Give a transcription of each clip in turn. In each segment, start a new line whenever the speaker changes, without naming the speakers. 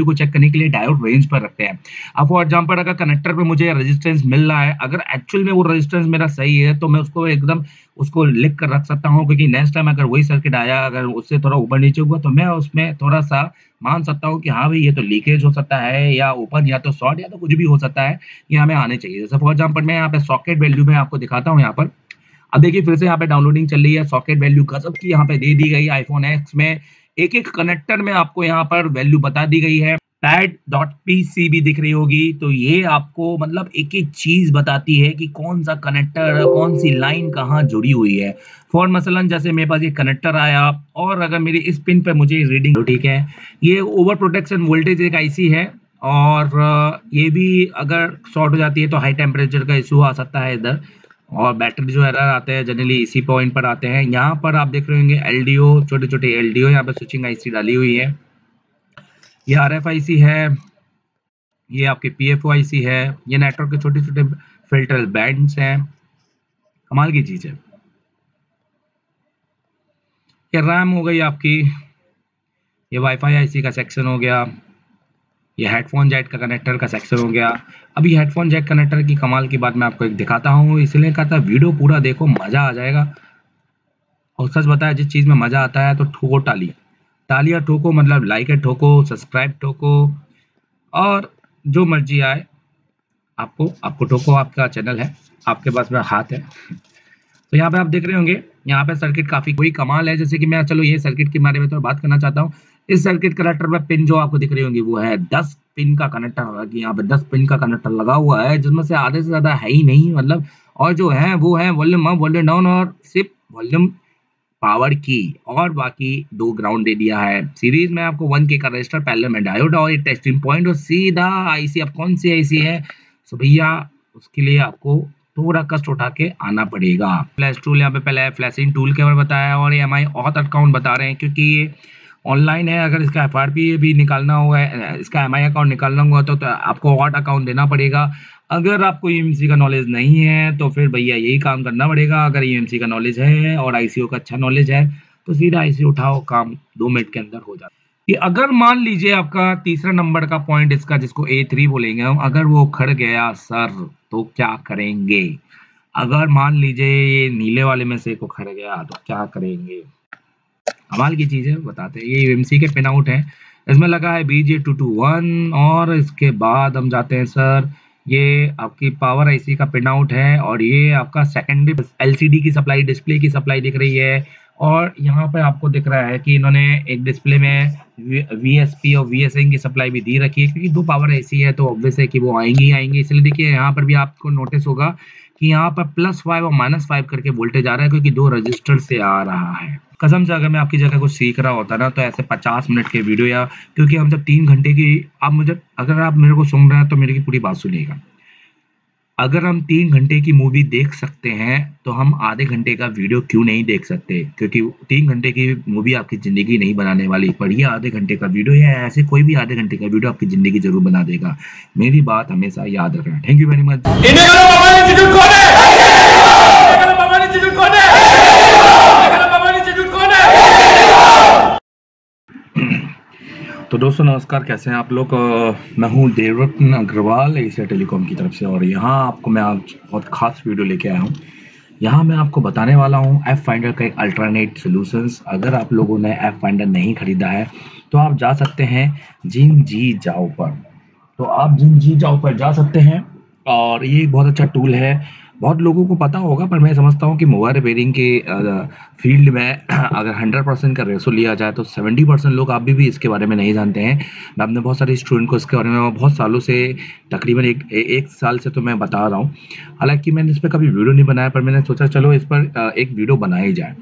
Value को check करने के लिए डायोड रेंज पर रखते हैं। अब फॉर एग्ज़ाम्पल अगर कनेक्टर पे मुझे रेजिस्टेंस मिल रहा है, अगर एक्चुअल में वो रेजिस्टेंस मेरा सही है तो मैं उसको एकदम उसको लिख कर रख सकता हूँ, क्योंकि नेक्स्ट टाइम अगर वही सर्किट आया, अगर उससे थोड़ा ऊपर नीचे हुआ तो मैं उसमें थोड़ा सा मान सकता हूँ कि हाँ भाई, ये तो लीकेज हो सकता है, या ओपन या तो शॉर्ट या तो कुछ भी हो सकता है, ये हमें आने चाहिए। जैसे फॉर एग्ज़ाम्पल मैं यहाँ पे सॉकेट वैल्यू में आपको दिखाता हूँ यहाँ पर। अब देखिए, फिर से यहाँ पे डाउनलोडिंग चल रही है सॉकेट वैल्यू गजब की यहाँ पे दे दी गई आईफोन एक्स में। एक एक कनेक्टर में आपको यहाँ पर वैल्यू बता दी गई है। पैड डॉट पी सी भी दिख रही होगी। तो ये आपको मतलब एक एक चीज़ बताती है कि कौन सा कनेक्टर कौन सी लाइन कहाँ जुड़ी हुई है। फॉर मसलन जैसे मेरे पास ये कनेक्टर आया और अगर मेरी इस पिन पे मुझे रीडिंग ठीक है। ये ओवर प्रोटेक्शन वोल्टेज एक आईसी है और ये भी अगर शॉर्ट हो जाती है तो हाई टेम्परेचर का इशू आ सकता है इधर। और बैटरी जो एरर आते हैं जनरली इसी पॉइंट पर आते हैं। यहाँ पर आप देख रहे होंगे एल छोटे छोटे एल डी यहाँ पर स्विचिंग आईसी डाली हुई है। ये आर एफ़ आई सी है, ये आपके पी एफ़ आई सी है, ये नेटवर्क के छोटे छोटे फ़िल्टर बैंड्स हैं। कमाल की चीज़ है। ये रैम हो गई आपकी, ये वाईफाई आईसी का सेक्शन हो गया। ये हेडफोन जैक का कनेक्टर का सेक्शन हो गया। अभी हेडफोन जैक कनेक्टर की कमाल की बात मैं आपको एक दिखाता हूँ। इसलिए कहा था वीडियो पूरा देखो, मज़ा आ जाएगा। और सच बताया, जिस चीज़ में मज़ा आता है तो ठोको टाली। तालियाँ ठोको मतलब लाइक है ठोको सब्सक्राइब ठोको। और जो मर्ज़ी आए, आपको आपको ठोको, आपका चैनल है, आपके पास में हाथ है। तो यहाँ पे आप देख रहे होंगे, यहाँ पे सर्किट काफ़ी कोई कमाल है। जैसे कि मैं, चलो ये सर्किट के बारे में तो बात करना चाहता हूँ। इस सर्किट कनेक्टर में पिन जो आपको दिख रही होंगी, वो है दस पिन का कनेक्टर कि यहाँ पे दस पिन का कनेक्टर लगा हुआ है, जिसमें से आधे से ज़्यादा है ही नहीं मतलब और जो है, वो है वॉल्यूम अप वॉल्यूम डाउन और सिर्फ़ वॉल्यूम पावर की। और बाकी दो ग्राउंड दे दिया है। सीरीज़ में आपको वन के का रजिस्टर पहले में डायोड और टेस्टिंग पॉइंट और सीधा आईसी अब कौन सी आईसी है? तो भैया, उसके लिए आपको थोड़ा कष्ट उठा के आना पड़ेगा। फ्लैश टूल यहाँ पे पहले फ्लैशिंग टूल के बारे बताया और एम आई ऑथ अकाउंट बता रहे हैं, क्योंकि ये ऑनलाइन है अगर इसका एफआरपी भी निकालना हुआ इसका एमआई अकाउंट निकालना हुआ तो, तो आपको ऑट अकाउंट देना पड़ेगा। अगर आपको ईएमसी का नॉलेज नहीं है तो फिर भैया यही काम करना पड़ेगा। अगर ईएमसी का नॉलेज है और आईसीओ का अच्छा नॉलेज है तो सीधा आईसीओ उठाओ काम दो मिनट के अंदर हो जाता कि अगर मान लीजिए आपका तीसरा नंबर का पॉइंट इसका जिसको ए थ्री बोलेंगे हम अगर वो खड़ गया सर तो क्या करेंगे? अगर मान लीजिए ये नीले वाले में से को खड़ गया तो क्या करेंगे? कमाल की चीज़ है, बताते हैं। ये एमसी के पिन आउट है। इसमें लगा है B J two two one और इसके बाद हम जाते हैं सर ये आपकी पावर आईसी का पिन आउट है और ये आपका सेकेंडरी एलसीडी की सप्लाई डिस्प्ले की सप्लाई दिख रही है। और यहाँ पे आपको दिख रहा है कि इन्होंने एक डिस्प्ले में वी एस पी और वी एस एन की सप्लाई भी दी रखी है, क्योंकि दो पावर ऐसी है तो ऑब्वियस है कि वो आएँगी ही आएँगी। इसलिए देखिए, यहाँ पर भी आपको नोटिस होगा कि यहाँ पर प्लस फाइव और माइनस फाइव करके वोल्टेज आ रहा है, क्योंकि दो रजिस्टर से आ रहा है। कसम से अगर मैं आपकी जगह कुछ सीख रहा होता ना तो ऐसे पचास मिनट के वीडियो या, क्योंकि हम जब तीन घंटे की, आप मुझे, अगर आप मेरे को सुन रहे हैं तो मेरी पूरी बात सुनिएगा। अगर हम तीन घंटे की मूवी देख सकते हैं तो हम आधे घंटे का वीडियो क्यों नहीं देख सकते? क्योंकि तीन घंटे की मूवी आपकी ज़िंदगी नहीं बनाने वाली। बढ़िया आधे घंटे का वीडियो या ऐसे कोई भी आधे घंटे का वीडियो आपकी ज़िंदगी ज़रूर बना देगा। मेरी बात हमेशा याद रखना। थैंक यू वेरी मच तो दोस्तों, नमस्कार, कैसे हैं आप लोग? मैं हूँ देवरत्न अग्रवाल, एशिया टेलीकॉम की तरफ़ से, और यहाँ आपको मैं आज बहुत खास वीडियो लेके आया हूँ। यहाँ मैं आपको बताने वाला हूँ एफ़ फाइंडर का एक अल्टरनेट सोल्यूशंस अगर आप लोगों ने एफ़ फाइंडर नहीं खरीदा है तो आप जा सकते हैं जिन जी जाओ पर। तो आप जिन जी जाओ पर जा सकते हैं, और ये बहुत अच्छा टूल है। बहुत लोगों को पता होगा, पर मैं समझता हूँ कि मोबाइल रिपेयरिंग के फ़ील्ड में अगर हंड्रेड परसेंट का रेसो लिया जाए तो सेवेंटी परसेंट लोग अभी भी इसके बारे में नहीं जानते हैं। मैं अपने बहुत सारे स्टूडेंट को इसके बारे में बहुत सालों से, तकरीबन एक एक साल से तो मैं बता रहा हूँ। हालाँकि मैंने इस पर कभी वीडियो नहीं बनाया, पर मैंने सोचा चलो इस पर एक वीडियो बनाई जाए।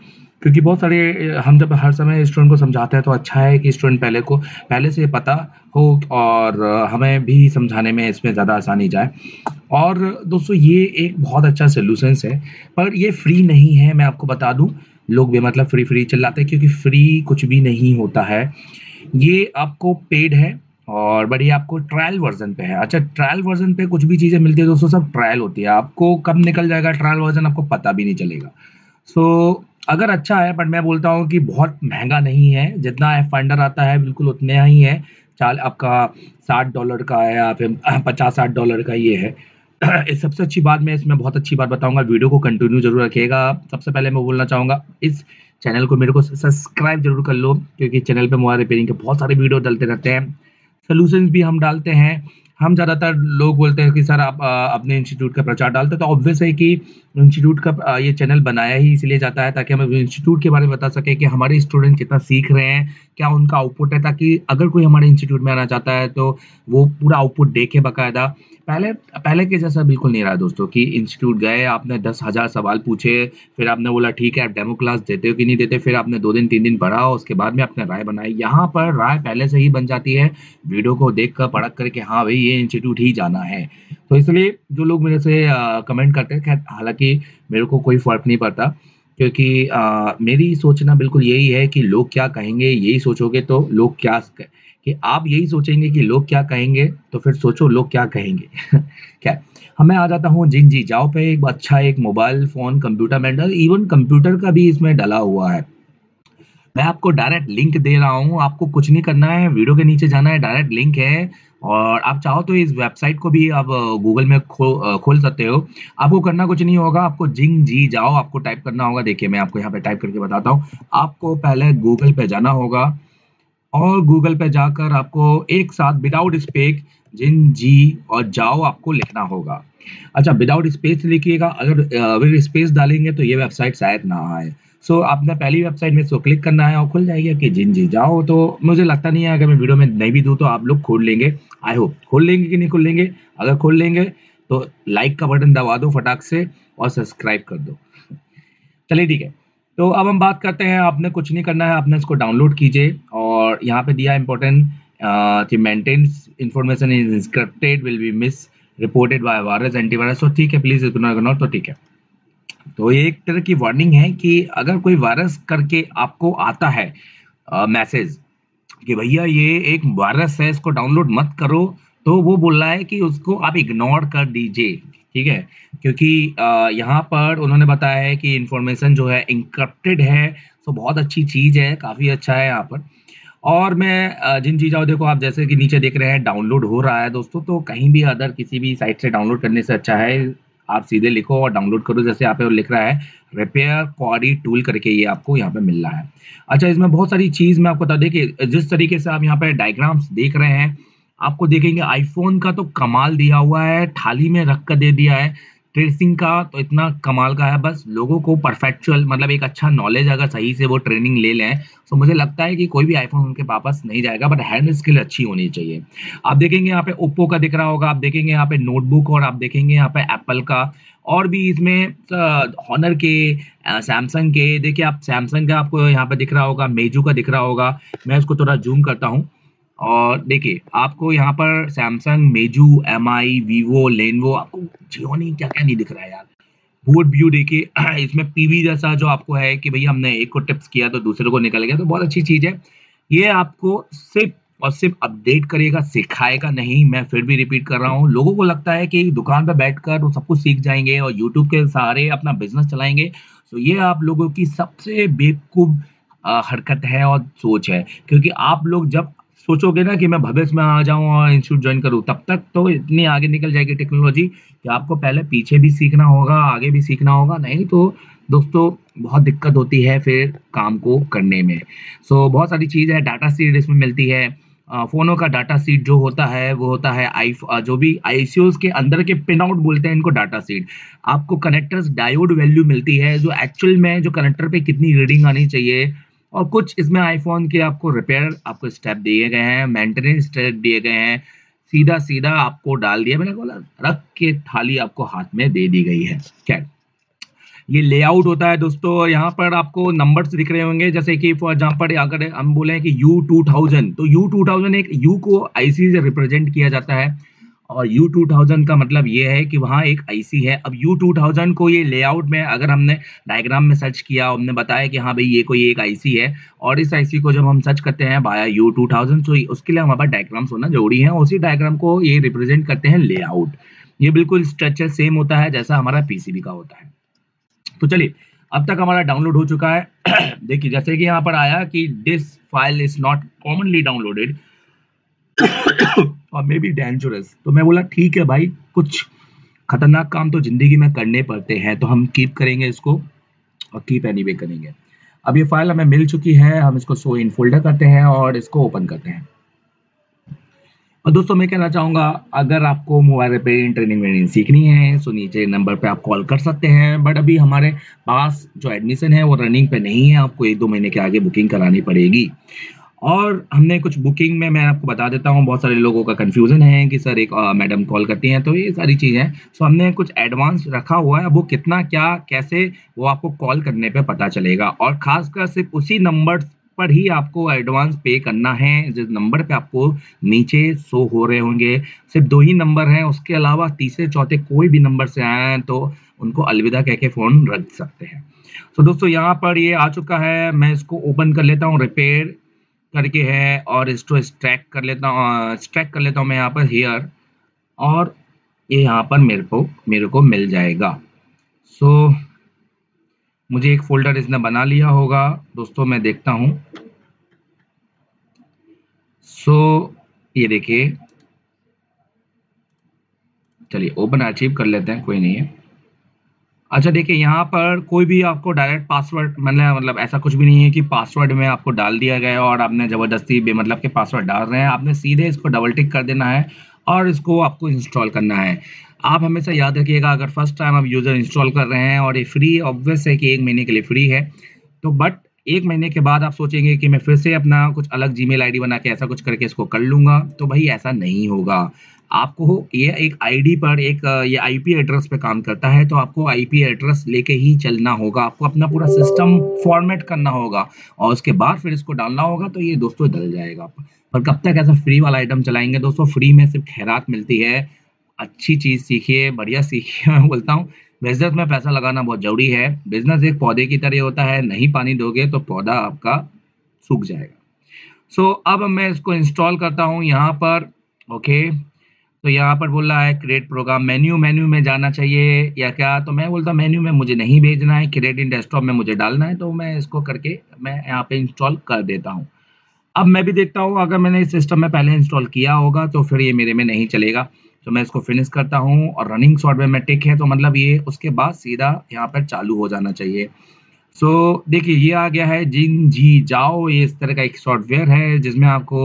क्योंकि बहुत सारे हम जब हर समय स्टूडेंट को समझाते हैं तो अच्छा है कि स्टूडेंट पहले को पहले से पता हो और हमें भी समझाने में इसमें ज़्यादा आसानी जाए। और दोस्तों ये एक बहुत अच्छा सोल्यूशंस है पर ये फ्री नहीं है मैं आपको बता दूँ। लोग भी मतलब फ्री फ्री चिल्लाते हैं क्योंकि फ्री कुछ भी नहीं होता है। ये आपको पेड है और बड़ी आपको ट्रायल वर्जन पे है। अच्छा ट्रायल वर्जन पे कुछ भी चीज़ें मिलती है दोस्तों सब ट्रायल होती है। आपको कब निकल जाएगा ट्रायल वर्जन आपको पता भी नहीं चलेगा। सो so, अगर अच्छा है बट मैं बोलता हूँ कि बहुत महँगा नहीं है। जितना एफ़ फंडर आता है, बिल्कुल उतना ही है। चाल, आपका साठ डॉलर का है या फिर पचास साठ डॉलर का ये है। इस सबसे अच्छी बात मैं इसमें बहुत अच्छी बात बताऊँगा। वीडियो को कंटिन्यू ज़रूर रखिएगा। सबसे पहले मैं बोलना चाहूँगा, इस चैनल को मेरे को सब्सक्राइब ज़रूर कर लो, क्योंकि चैनल पे मोबाइल रिपेयरिंग के बहुत सारे वीडियो डलते रहते हैं। सोल्यूशन भी हम डालते हैं। हम ज़्यादातर लोग बोलते हैं कि सर आप अपने इंस्टीट्यूट का प्रचार डालते हैं तो ऑब्वियस है कि इंस्टीट्यूट का ये चैनल बनाया ही इसलिए जाता है ताकि हम इंस्टीट्यूट के बारे में बता सके कि हमारे स्टूडेंट कितना सीख रहे हैं, क्या उनका आउटपुट है, ताकि अगर कोई हमारे इंस्टीट्यूट में आना चाहता है तो वो पूरा आउटपुट देखे बाकायदा। पहले पहले के जैसा बिल्कुल नहीं रहा दोस्तों कि इंस्टीट्यूट गए आपने दस हज़ार सवाल पूछे फिर आपने बोला ठीक है आप डेमो क्लास देते हो कि नहीं देते? फिर आपने दो दिन तीन दिन पढ़ा उसके बाद में आपने राय बनाई। यहाँ पर राय पहले से ही बन जाती है। वीडियो को देख कर पढ़क कर कि हाँ भाई ये इंस्टीट्यूट ही जाना है। तो इसलिए जो लोग मेरे से कमेंट करते हैं हालाँकि मेरे को कोई फ़र्क नहीं पड़ता क्योंकि आ, मेरी सोचना बिल्कुल यही है कि लोग क्या कहेंगे यही सोचोगे तो लोग क्या कि आप यही सोचेंगे कि लोग क्या कहेंगे तो फिर सोचो लोग क्या कहेंगे। क्या हमें आ जाता हूँ जिन जी, जाओ पे एक अच्छा एक मोबाइल फ़ोन कंप्यूटर मेंडल इवन कंप्यूटर का भी इसमें डला हुआ है। मैं आपको डायरेक्ट लिंक दे रहा हूँ, आपको कुछ नहीं करना है वीडियो के नीचे जाना है डायरेक्ट लिंक है। और आप चाहो तो इस वेबसाइट को भी आप गूगल में खो खोल सकते हो। आपको करना कुछ नहीं होगा, आपको जिंग जी जाओ, आपको टाइप करना होगा। देखिए, मैं आपको यहाँ पे टाइप करके बताता हूँ। आपको पहले गूगल पे जाना होगा। और गूगल पे जाकर आपको एक साथ विदाउट स्पेक जिन जी और जाओ आपको लिखना होगा। अच्छा विदाउट स्पेस लिखिएगा। अगर अगर स्पेस डालेंगे तो ये वेबसाइट शायद ना आए। सो so, आपने पहली वेबसाइट में इसको क्लिक करना है और खुल जाएगी कि जिन जी जाओ। तो मुझे लगता नहीं है अगर मैं वीडियो में नहीं भी दूँ तो आप लोग खोल लेंगे। आई होप खोल लेंगे कि नहीं खोल लेंगे। अगर खोल लेंगे तो लाइक का बटन दबा दो फटाक से और सब्सक्राइब कर दो। चलिए ठीक है। तो अब हम बात करते हैं आपने कुछ नहीं करना है आपने इसको डाउनलोड कीजिए और यहाँ पे दिया इंपॉर्टेंट कि maintenance information is encrypted will be misreported by virus antivirus तो ठीक है प्लीज़ इग्नोर इग्नोर तो ठीक है। तो ये एक तरह की वार्निंग है कि अगर कोई वायरस करके आपको आता है मैसेज कि भैया ये एक वायरस है, इसको डाउनलोड मत करो तो वो बोल रहा है कि उसको आप इग्नोर कर दीजिए, ठीक है? क्योंकि यहाँ पर उन्होंने बताया है कि इंफॉर्मेशन जो है इंक्रप्टेड है तो बहुत अच्छी चीज़ है, काफ़ी अच्छा है यहाँ पर। और मैं जिन चीज़ों, देखो आप जैसे कि नीचे देख रहे हैं, डाउनलोड हो रहा है दोस्तों तो कहीं भी अदर किसी भी साइट से डाउनलोड करने से अच्छा है, आप सीधे लिखो और डाउनलोड करो, जैसे यहाँ पे लिख रहा है रिपेयर क्वारी टूल करके ये आपको यहाँ पे मिल रहा है। अच्छा इसमें बहुत सारी चीज़ मैं आपको बता दें कि जिस तरीके से आप यहाँ पे डायग्राम्स देख रहे हैं, आपको देखेंगे आईफोन का तो कमाल दिया हुआ है, थाली में रख कर दे दिया है ट्रेसिंग का तो इतना कमाल का है, बस लोगों को परफेक्चुअल मतलब एक अच्छा नॉलेज अगर सही से वो ट्रेनिंग ले लें तो मुझे लगता है कि कोई भी आईफोन उनके वापस नहीं जाएगा बट हैंड स्किल अच्छी होनी चाहिए। आप देखेंगे यहाँ पे ओप्पो का दिख रहा होगा, आप देखेंगे यहाँ पे नोटबुक और आप देखेंगे यहाँ पे एप्पल का, और भी इसमें हॉनर के सैमसंग के, देखिए आप सैमसंग का आपको यहाँ पे दिख रहा होगा मेजू का दिख रहा होगा, मैं उसको थोड़ा जूम करता हूँ। और देखिए, आपको यहाँ पर Samsung Meizu M I Vivo Lenovo आपको जियो नहीं क्या क्या नहीं दिख रहा है यार। बोर्ड व्यू देखिए, इसमें पीवी जैसा जो आपको है कि भैया हमने एक को टिप्स किया तो दूसरे को निकल गया तो बहुत अच्छी चीज़ है। ये आपको सिर्फ़ और सिर्फ़ अपडेट करेगा, सिखाएगा नहीं, मैं फिर भी रिपीट कर रहा हूँ। लोगों को लगता है कि दुकान पर बैठकर वो सब कुछ सीख जाएँगे और यूट्यूब के सहारे अपना बिज़नेस चलाएँगे। तो ये आप लोगों की सबसे बेवकूफ़ हरकत है और सोच है, क्योंकि आप लोग जब सोचोगे ना कि मैं भविष्य में आ जाऊँ और इंस्टीट्यूट ज्वाइन करूँ तब तक तो इतनी आगे निकल जाएगी टेक्नोलॉजी कि आपको पहले पीछे भी सीखना होगा आगे भी सीखना होगा। नहीं तो दोस्तों बहुत दिक्कत होती है फिर काम को करने में। सो so, बहुत सारी चीज़ है डाटा सीट इसमें मिलती है। फ़ोनों का डाटा सीट जो होता है वो होता है आई जो भी आई के अंदर के पिन आउट बोलते हैं इनको डाटा सीट आपको कनेक्टर्स डायोड वैल्यू मिलती है जो एक्चुअल में जो कनेक्टर पे कितनी रीडिंग आनी चाहिए और कुछ इसमें आईफोन के आपको रिपेयर आपको स्टेप दिए गए हैं मेंटेनेंस स्टेप दिए गए हैं। सीधा सीधा आपको डाल दिया, मैंने बोला, रख के थाली आपको हाथ में दे दी गई है। क्या ये लेआउट होता है दोस्तों। यहाँ पर आपको नंबर्स दिख रहे होंगे, जैसे कि फॉर एग्ज़ाम्पल अगर हम बोले कि यू टू थाउज़ेंड तो यू टू थाउज़ेंड एक यू को आईसी से रिप्रेजेंट किया जाता है। और यू टू थाउज़ेंड का मतलब ये है कि वहाँ एक आईसी है। अब यू टू थाउज़ेंड को ये लेआउट में अगर हमने डायग्राम में सर्च किया, हमने बताया कि हाँ भाई ये कोई एक आईसी है और इस आईसी को जब हम सर्च करते हैं बाया यू टू थाउज़ेंड तो उसके लिए हमारे पास डायग्राम्स होना ज़रूरी है। उसी डायग्राम को ये रिप्रेजेंट करते हैं लेआउट ये बिल्कुल स्ट्रक्चर सेम होता है जैसा हमारा पीसीबी का होता है। तो चलिए, अब तक हमारा डाउनलोड हो चुका है। देखिए, जैसे कि यहाँ पर आया कि this file is not commonly downloaded और मे बी डेंजरस तो मैं बोला, ठीक है भाई, कुछ खतरनाक काम तो ज़िंदगी में करने पड़ते हैं तो हम कीप करेंगे इसको और कीप एनी करेंगे. अब ये फ़ाइल हमें मिल चुकी है, हम इसको सो इन फोल्डर करते हैं और इसको ओपन करते हैं। और दोस्तों, मैं कहना चाहूँगा, अगर आपको मोबाइल रिपेयरिंग ट्रेनिंग वेनिंग सीखनी है सो नीचे नंबर पे आप कॉल कर सकते हैं बट अभी हमारे पास जो एडमिशन है, वो रनिंग पे नहीं है, आपको एक दो महीने के आगे बुकिंग करानी पड़ेगी। और हमने कुछ बुकिंग में मैं आपको बता देता हूँ, बहुत सारे लोगों का कन्फ्यूज़न है कि सर एक मैडम कॉल करती हैं तो ये सारी चीज़ें सो हमने कुछ एडवांस रखा हुआ है वो कितना, क्या, कैसे, वो आपको कॉल करने पे पता चलेगा। और ख़ासकर सिर्फ़ उसी नंबर पर ही आपको एडवांस पे करना है, जिस नंबर पे आपको नीचे शो हो रहे होंगे। सिर्फ़ दो ही नंबर हैं, उसके अलावा तीसरे, चौथे कोई भी नंबर से आए हैं तो उनको अलविदा कह के फ़ोन रख सकते हैं। तो दोस्तों, यहाँ पर ये आ चुका है, मैं इसको ओपन कर लेता हूँ रिपेयर करके है और इसको स्ट्रैक कर लेता हूँ स्ट्रैक कर लेता हूँ मैं यहाँ पर हेयर और ये यहाँ पर मेरे को मेरे को मिल जाएगा। सो so, मुझे एक फोल्डर इसने बना लिया होगा। दोस्तों मैं देखता हूँ। सो so, ये देखिए। चलिए ओपन अचीव कर लेते हैं कोई नहीं है। अच्छा देखिए, यहाँ पर कोई भी आपको डायरेक्ट पासवर्ड मतलब मतलब ऐसा कुछ भी नहीं है कि पासवर्ड में आपको डाल दिया गया और आपने ज़बरदस्ती बेमतलब के पासवर्ड डाल रहे हैं। आपने सीधे इसको डबल टिक कर देना है और इसको आपको इंस्टॉल करना है। आप हमेशा याद रखिएगा, अगर फ़र्स्ट टाइम आप यूज़र इंस्टॉल कर रहे हैं और ये फ्री ऑब्वियस है कि एक महीने के लिए फ्री है तो बट एक महीने के बाद आप सोचेंगे कि मैं फिर से अपना कुछ अलग जीमेल आईडी बना के ऐसा कुछ करके इसको कर लूँगा तो भाई ऐसा नहीं होगा। आपको ये एक आईडी पर एक ये आईपी एड्रेस पे काम करता है तो आपको आईपी एड्रेस लेके ही चलना होगा। आपको अपना पूरा सिस्टम फॉर्मेट करना होगा और उसके बाद फिर इसको डालना होगा तो ये दोस्तों डल जाएगा। पर कब तक ऐसा फ्री वाला आइटम चलाएँगे दोस्तों? फ्री में सिर्फ़ खैरात मिलती है। अच्छी चीज़ सीखिए बढ़िया सीखिए मैं बोलता हूँ। बिज़नेस में पैसा लगाना बहुत ज़रूरी है। बिज़नेस एक पौधे की तरह होता है नहीं पानी दोगे तो पौधा आपका सूख जाएगा। सो so, अब मैं इसको इंस्टॉल करता हूँ यहाँ पर। ओके तो यहाँ पर बोल रहा है क्रिएट प्रोग्राम मेन्यू मेन्यू में जाना चाहिए या क्या? तो मैं बोलता मेन्यू में मुझे नहीं भेजना है क्रिएट इन डेस्कटॉप में मुझे डालना है। तो मैं इसको करके मैं यहाँ पे इंस्टॉल कर देता हूँ। अब मैं भी देखता हूँ अगर मैंने इस सिस्टम में पहले इंस्टॉल किया होगा तो फिर ये मेरे में नहीं चलेगा। तो मैं इसको फिनिश करता हूँ और रनिंग सॉफ्टवेयर में टिक है तो मतलब ये उसके बाद सीधा यहाँ पर चालू हो जाना चाहिए। सो so, देखिए ये आ गया है जिन जी जाओ ये इस तरह का एक सॉफ्टवेयर है जिसमें आपको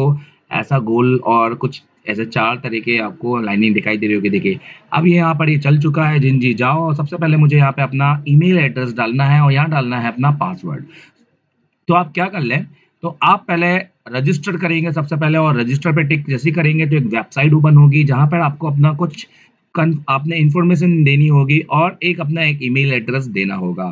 ऐसा गोल और कुछ ऐसे चार तरीके आपको लाइनिंग दिखाई दे रही होगी। देखिए, अब ये यहाँ पर ये चल चुका है जिन जी, जाओ सबसे पहले मुझे यहाँ पे अपना ईमेल एड्रेस डालना है और यहाँ डालना है अपना पासवर्ड तो आप क्या कर लें तो आप पहले रजिस्टर करेंगे सबसे पहले और रजिस्टर पे टिक जैसे करेंगे तो एक वेबसाइट ओपन होगी जहाँ पर आपको अपना कुछ आपने इंफॉर्मेशन देनी होगी और एक अपना एक ईमेल एड्रेस देना होगा।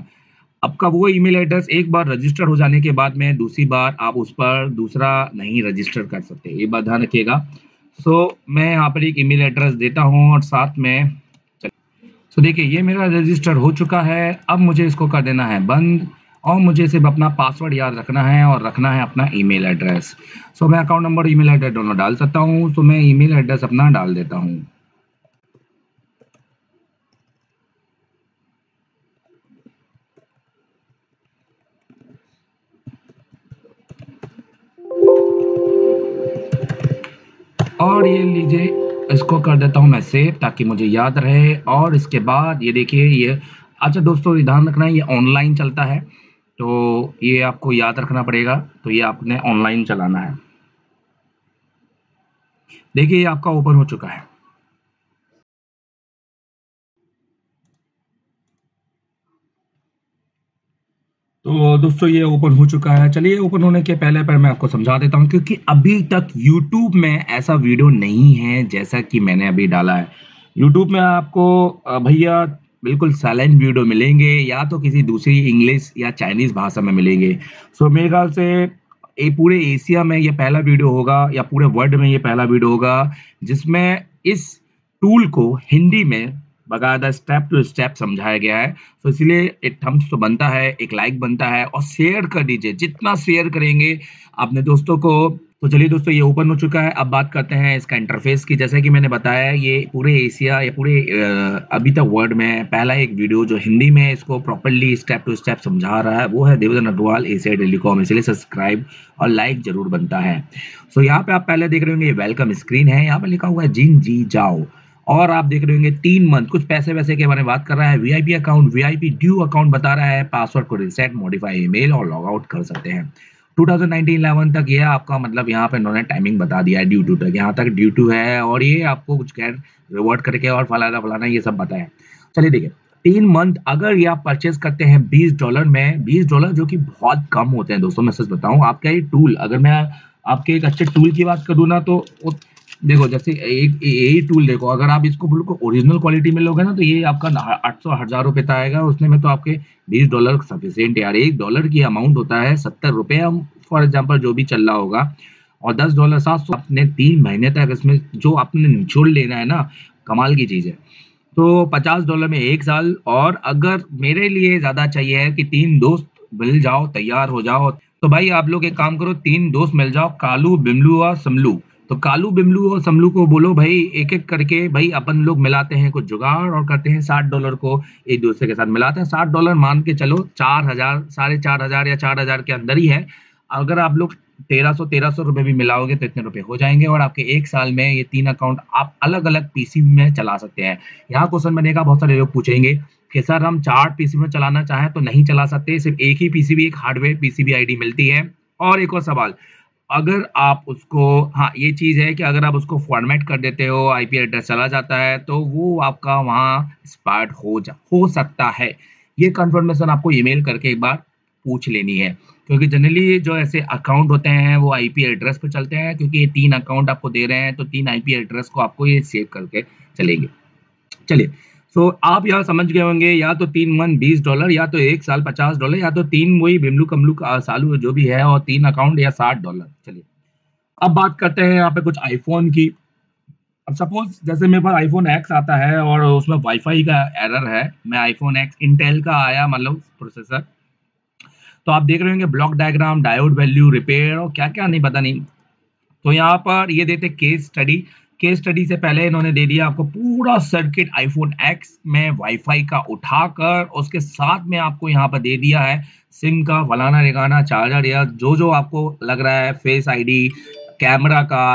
आपका वो ईमेल एड्रेस एक बार रजिस्टर हो जाने के बाद में दूसरी बार आप उस पर दूसरा नहीं रजिस्टर कर सकते। ये बात ध्यान रखिएगा। सो मैं यहाँ पर एक ईमेल एड्रेस देता हूँ और साथ में सो देखिए, ये मेरा रजिस्टर हो चुका है। अब मुझे इसको कर देना है बंद और मुझे सिर्फ़ अपना पासवर्ड याद रखना है और रखना है अपना ईमेल एड्रेस सो मैं अकाउंट नंबर ईमेल एड्रेस दोनों डाल सकता हूँ। तो मैं ईमेल एड्रेस अपना डाल देता हूँ। और ये लीजिए, इसको कर देता हूँ मैं सेव ताकि मुझे याद रहे। और इसके बाद ये देखिए, ये अच्छा दोस्तों ध्यान रखना है ये ऑनलाइन चलता है। तो ये आपको याद रखना पड़ेगा तो ये आपने ऑनलाइन चलाना है। देखिए, ये आपका ओपन हो चुका है। तो दोस्तों, ये ओपन हो चुका है। चलिए ओपन होने के पहले पर मैं आपको समझा देता हूँ, क्योंकि अभी तक YouTube में ऐसा वीडियो नहीं है, जैसा कि मैंने अभी डाला है। YouTube में आपको भैया, बिल्कुल साइलेंट वीडियो मिलेंगे, या तो किसी दूसरी इंग्लिश या चाइनीज़ भाषा में मिलेंगे। सो मेरे ख्याल से ये पूरे एशिया में ये पहला वीडियो होगा, या पूरे वर्ल्ड में ये पहला वीडियो होगा, जिसमें इस टूल को हिंदी में बकायदा स्टेप टू स्टेप समझाया गया है। तो इसलिए एक थम्स तो बनता है, एक लाइक बनता है और शेयर कर दीजिए, जितना शेयर करेंगे अपने दोस्तों को। तो चलिए दोस्तों, ये ओपन हो चुका है। अब बात करते हैं इसका इंटरफेस की। जैसे कि मैंने बताया, ये पूरे एशिया या पूरे अभी तक वर्ल्ड में पहला एक वीडियो जो हिंदी में इसको प्रॉपरली स्टेप टू स्टेप समझा रहा है, वो है देवदन अग्रवाल एशिया टेलीकॉम इसलिए सब्सक्राइब और लाइक ज़रूर बनता है। सो यहाँ पे आप पहले देख रहे होंगे वेलकम स्क्रीन है। यहाँ पे लिखा हुआ है, जिन जी जाओ। और आप देख रहे होंगे तीन मंथ कुछ पैसे वैसे के बारे में बात कर रहा है VIP account VIP due account बता रहा है पासवर्ड को रिसेट मॉडिफाई ईमेल और लॉग आउट कर सकते हैं। 2019-11 तक ये आपका मतलब यहाँ पे इन्होंने टाइमिंग बता दिया है ड्यू टू तक। यहाँ तक ड्यू टू है और ये आपको कुछ कह रिवर्ट करके और फलाना फलाना ये सब बताया चलिए देखिए, तीन मंथ अगर ये आप परचेज करते हैं 20 डॉलर में 20 डॉलर जो कि बहुत कम होते हैं, दोस्तों मैं सच बताऊँ, आपका ये टूल अगर मैं आपके एक अच्छे टूल की बात करूँ ना तो देखो, जैसे एक यही टूल देखो, अगर आप इसको बिल्कुल ओरिजिनल क्वालिटी में लोगे ना तो ये आपका आठ सौ हज़ार रुपए का आएगा उसने में तो आपके बीस डॉलर सफिशियंट यार। एक डॉलर की अमाउंट होता है सत्तर रुपए फॉर एग्ज़ाम्पल जो भी चल रहा होगा, और दस डॉलर सात सौ अपने तीन महीने तक इसमें जो आपने निचोड़ लेना है ना, कमाल की चीज़ है। तो पचास डॉलर में एक साल, और अगर मेरे लिए ज़्यादा चाहिए है कि तीन दोस्त मिल जाओ, तैयार हो जाओ तो भाई आप लोग एक काम करो, तीन दोस्त मिल जाओ, कालू, बिमलू और समलू। तो कालू बिमलू और समलू को बोलो भाई एक एक करके भाई अपन लोग मिलाते हैं कुछ जुगाड़ और करते हैं साठ डॉलर को एक दूसरे के साथ मिलाते हैं। साठ डॉलर मान के चलो, चार हज़ार, साढ़े चार हज़ार या चार हज़ार के अंदर ही है। अगर आप लोग तेरह सौ तेरह सौ रुपए भी मिलाओगे तो इतने रुपए हो जाएँगे और आपके एक साल में ये तीन अकाउंट आप अलग अलग पीसी में चला सकते हैं। यहाँ क्वेश्चन बनेगा, बहुत सारे लोग पूछेंगे कि सर हम चार पीसी में चलाना चाहें तो नहीं चला सकते, सिर्फ़ एक ही पीसीबी एक हार्डवेयर पीसीबी आईडी मिलती है। और एक और सवाल अगर आप उसको हाँ ये चीज़ है कि अगर आप उसको फॉर्मेट कर देते हो आईपी एड्रेस चला जाता है तो वो आपका वहाँ स्पार्ट हो जा, हो सकता है। ये कंफर्मेशन आपको ईमेल करके एक बार पूछ लेनी है। क्योंकि जनरली जो ऐसे अकाउंट होते हैं, वो आईपी एड्रेस पे चलते हैं, क्योंकि ये तीन अकाउंट आपको दे रहे हैं तो तीन आईपी एड्रेस को आपको ये सेव करके चलेंगे। चलिए सो so, आप यहाँ समझ गए होंगे या तो तीन मन बीस डॉलर या तो एक साल पचास डॉलर या तो तीन वही बिमलू कमलू सालू जो भी है और तीन अकाउंट या साठ डॉलर चलिए अब बात करते हैं यहाँ पे कुछ आईफोन की। अब सपोज़ जैसे मेरे पास आईफोन एक्स आता है और उसमें वाईफाई का एरर है मैं आईफोन एक्स इंटेल का आया मतलब प्रोसेसर तो आप देख रहे होंगे block diagram diode value repair और क्या क्या नहीं पता नहीं। तो यहाँ पर ये देते केस स्टडी केस स्टडी से पहले इन्होंने दे दिया आपको पूरा सर्किट आईफोन एक्स में वाईफाई का उठाकर, उसके साथ में आपको यहाँ पर दे दिया है सिम का, फलाना रिगाना चार्जर या जो जो आपको लग रहा है फेस आईडी कैमरा का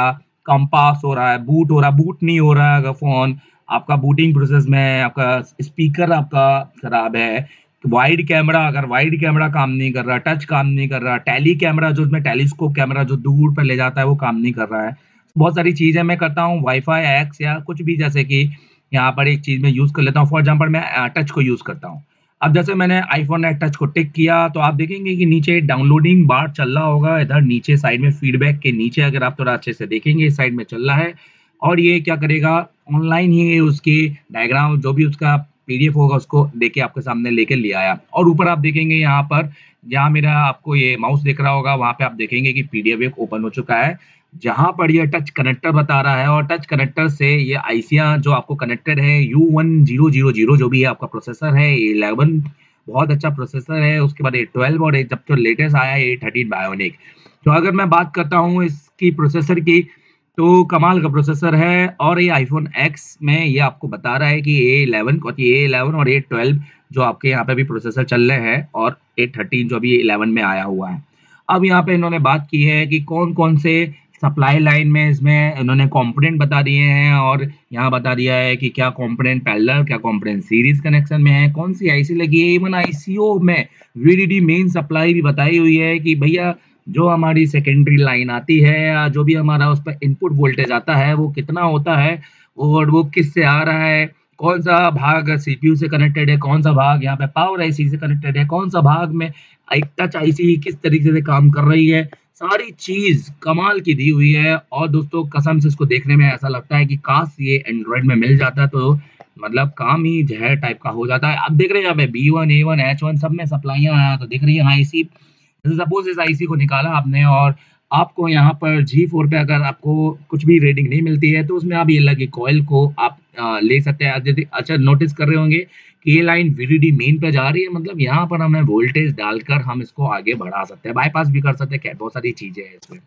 कंपास हो रहा है बूट हो रहा है बूट नहीं हो रहा है अगर फ़ोन आपका बूटिंग प्रोसेस में आपका स्पीकर आपका खराब है वाइड कैमरा अगर वाइड कैमरा काम नहीं कर रहा टच काम नहीं कर रहा टैली कैमरा जो उसमें टेलीस्कोप कैमरा जो दूर पर ले जाता है, वो काम नहीं कर रहा है। बहुत सारी चीज़ें मैं करता हूँ वाईफाई एक्स या कुछ भी जैसे कि यहाँ पर एक चीज़ में यूज़ कर लेता हूँ। फॉर एग्ज़ाम्पल मैं टच को यूज़ करता हूँ। अब जैसे मैंने आईफोन एक्स टच को टिक किया तो आप देखेंगे कि नीचे डाउनलोडिंग बार चल रहा होगा। इधर नीचे साइड में फीडबैक के नीचे अगर आप थोड़ा अच्छे से देखेंगे, इस साइड में चल रहा है। और ये क्या करेगा? ऑनलाइन ही उसकी डायग्राम जो भी उसका पीडीएफ होगा, उसको देके आपके सामने लेके ले आया। और ऊपर आप देखेंगे यहाँ पर, जहाँ मेरा आपको ये माउस देख रहा होगा, वहाँ पे आप देखेंगे कि पीडीएफ एक ओपन हो चुका है। जहाँ पर ये टच कनेक्टर बता रहा है, और टच कनेक्टर से ये आईसिया जो आपको कनेक्टेड है U one zero zero zero जो भी है आपका प्रोसेसर है इलेवन बहुत अच्छा प्रोसेसर है, उसके बाद ए ट्वेल्व और जब तो लेटेस्ट आया ए थर्टीन बायोनिक तो अगर मैं बात करता हूँ इसकी प्रोसेसर की तो कमाल का प्रोसेसर है, और ये आईफोन एक्स में ये आपको बता रहा है कि ए इलेवन ए इलेवन और ए ट्वेल्व जो आपके यहाँ पे भी प्रोसेसर चल रहे हैं, और ए थर्टीन जो अभी इलेवन में आया हुआ है। अब यहाँ पे इन्होंने बात की है कि कौन कौन से सप्लाई लाइन में इसमें उन्होंने कंपोनेंट बता दिए हैं और यहाँ बता दिया है कि क्या कंपोनेंट पैरेलल क्या कंपोनेंट सीरीज़ कनेक्शन में है, कौन सी आईसी लगी है? इवन आईसीओ में वीडीडी मेन सप्लाई भी बताई हुई है कि भैया जो हमारी सेकेंडरी लाइन आती है या जो भी हमारा उस पर इनपुट वोल्टेज आता है, वो कितना होता है और वो किस से आ रहा है? कौन सा भाग सीपीयू से कनेक्टेड है? कौन सा भाग यहाँ पे पावर आईसी से कनेक्टेड है? कौन सा भाग में एक टच आईसी किस तरीके से काम कर रही है? सारी चीज़ कमाल की दी हुई है। और दोस्तों, कसम से इसको देखने में ऐसा लगता है कि काश ये एंड्रॉइड में मिल जाता तो मतलब काम ही जहर टाइप का हो जाता। है अब देख रहे हैं यहाँ B one A one H one सब में सप्लाइयाँ आया तो देख रही है आईसी सपोज़ इस आईसी को निकाला आपने और आपको यहाँ पर जी फोर पे अगर आपको कुछ भी रेडिंग नहीं मिलती है तो उसमें आप ये लगे कॉयल को आप ले सकते हैं। अच्छा नोटिस कर रहे होंगे ये लाइन वीडीडी मेन पे जा रही है मतलब यहाँ पर हमें वोल्टेज डालकर हम इसको आगे बढ़ा सकते हैं बाईपास भी कर सकते हैं, बहुत सारी चीज़ें हैं इसमें।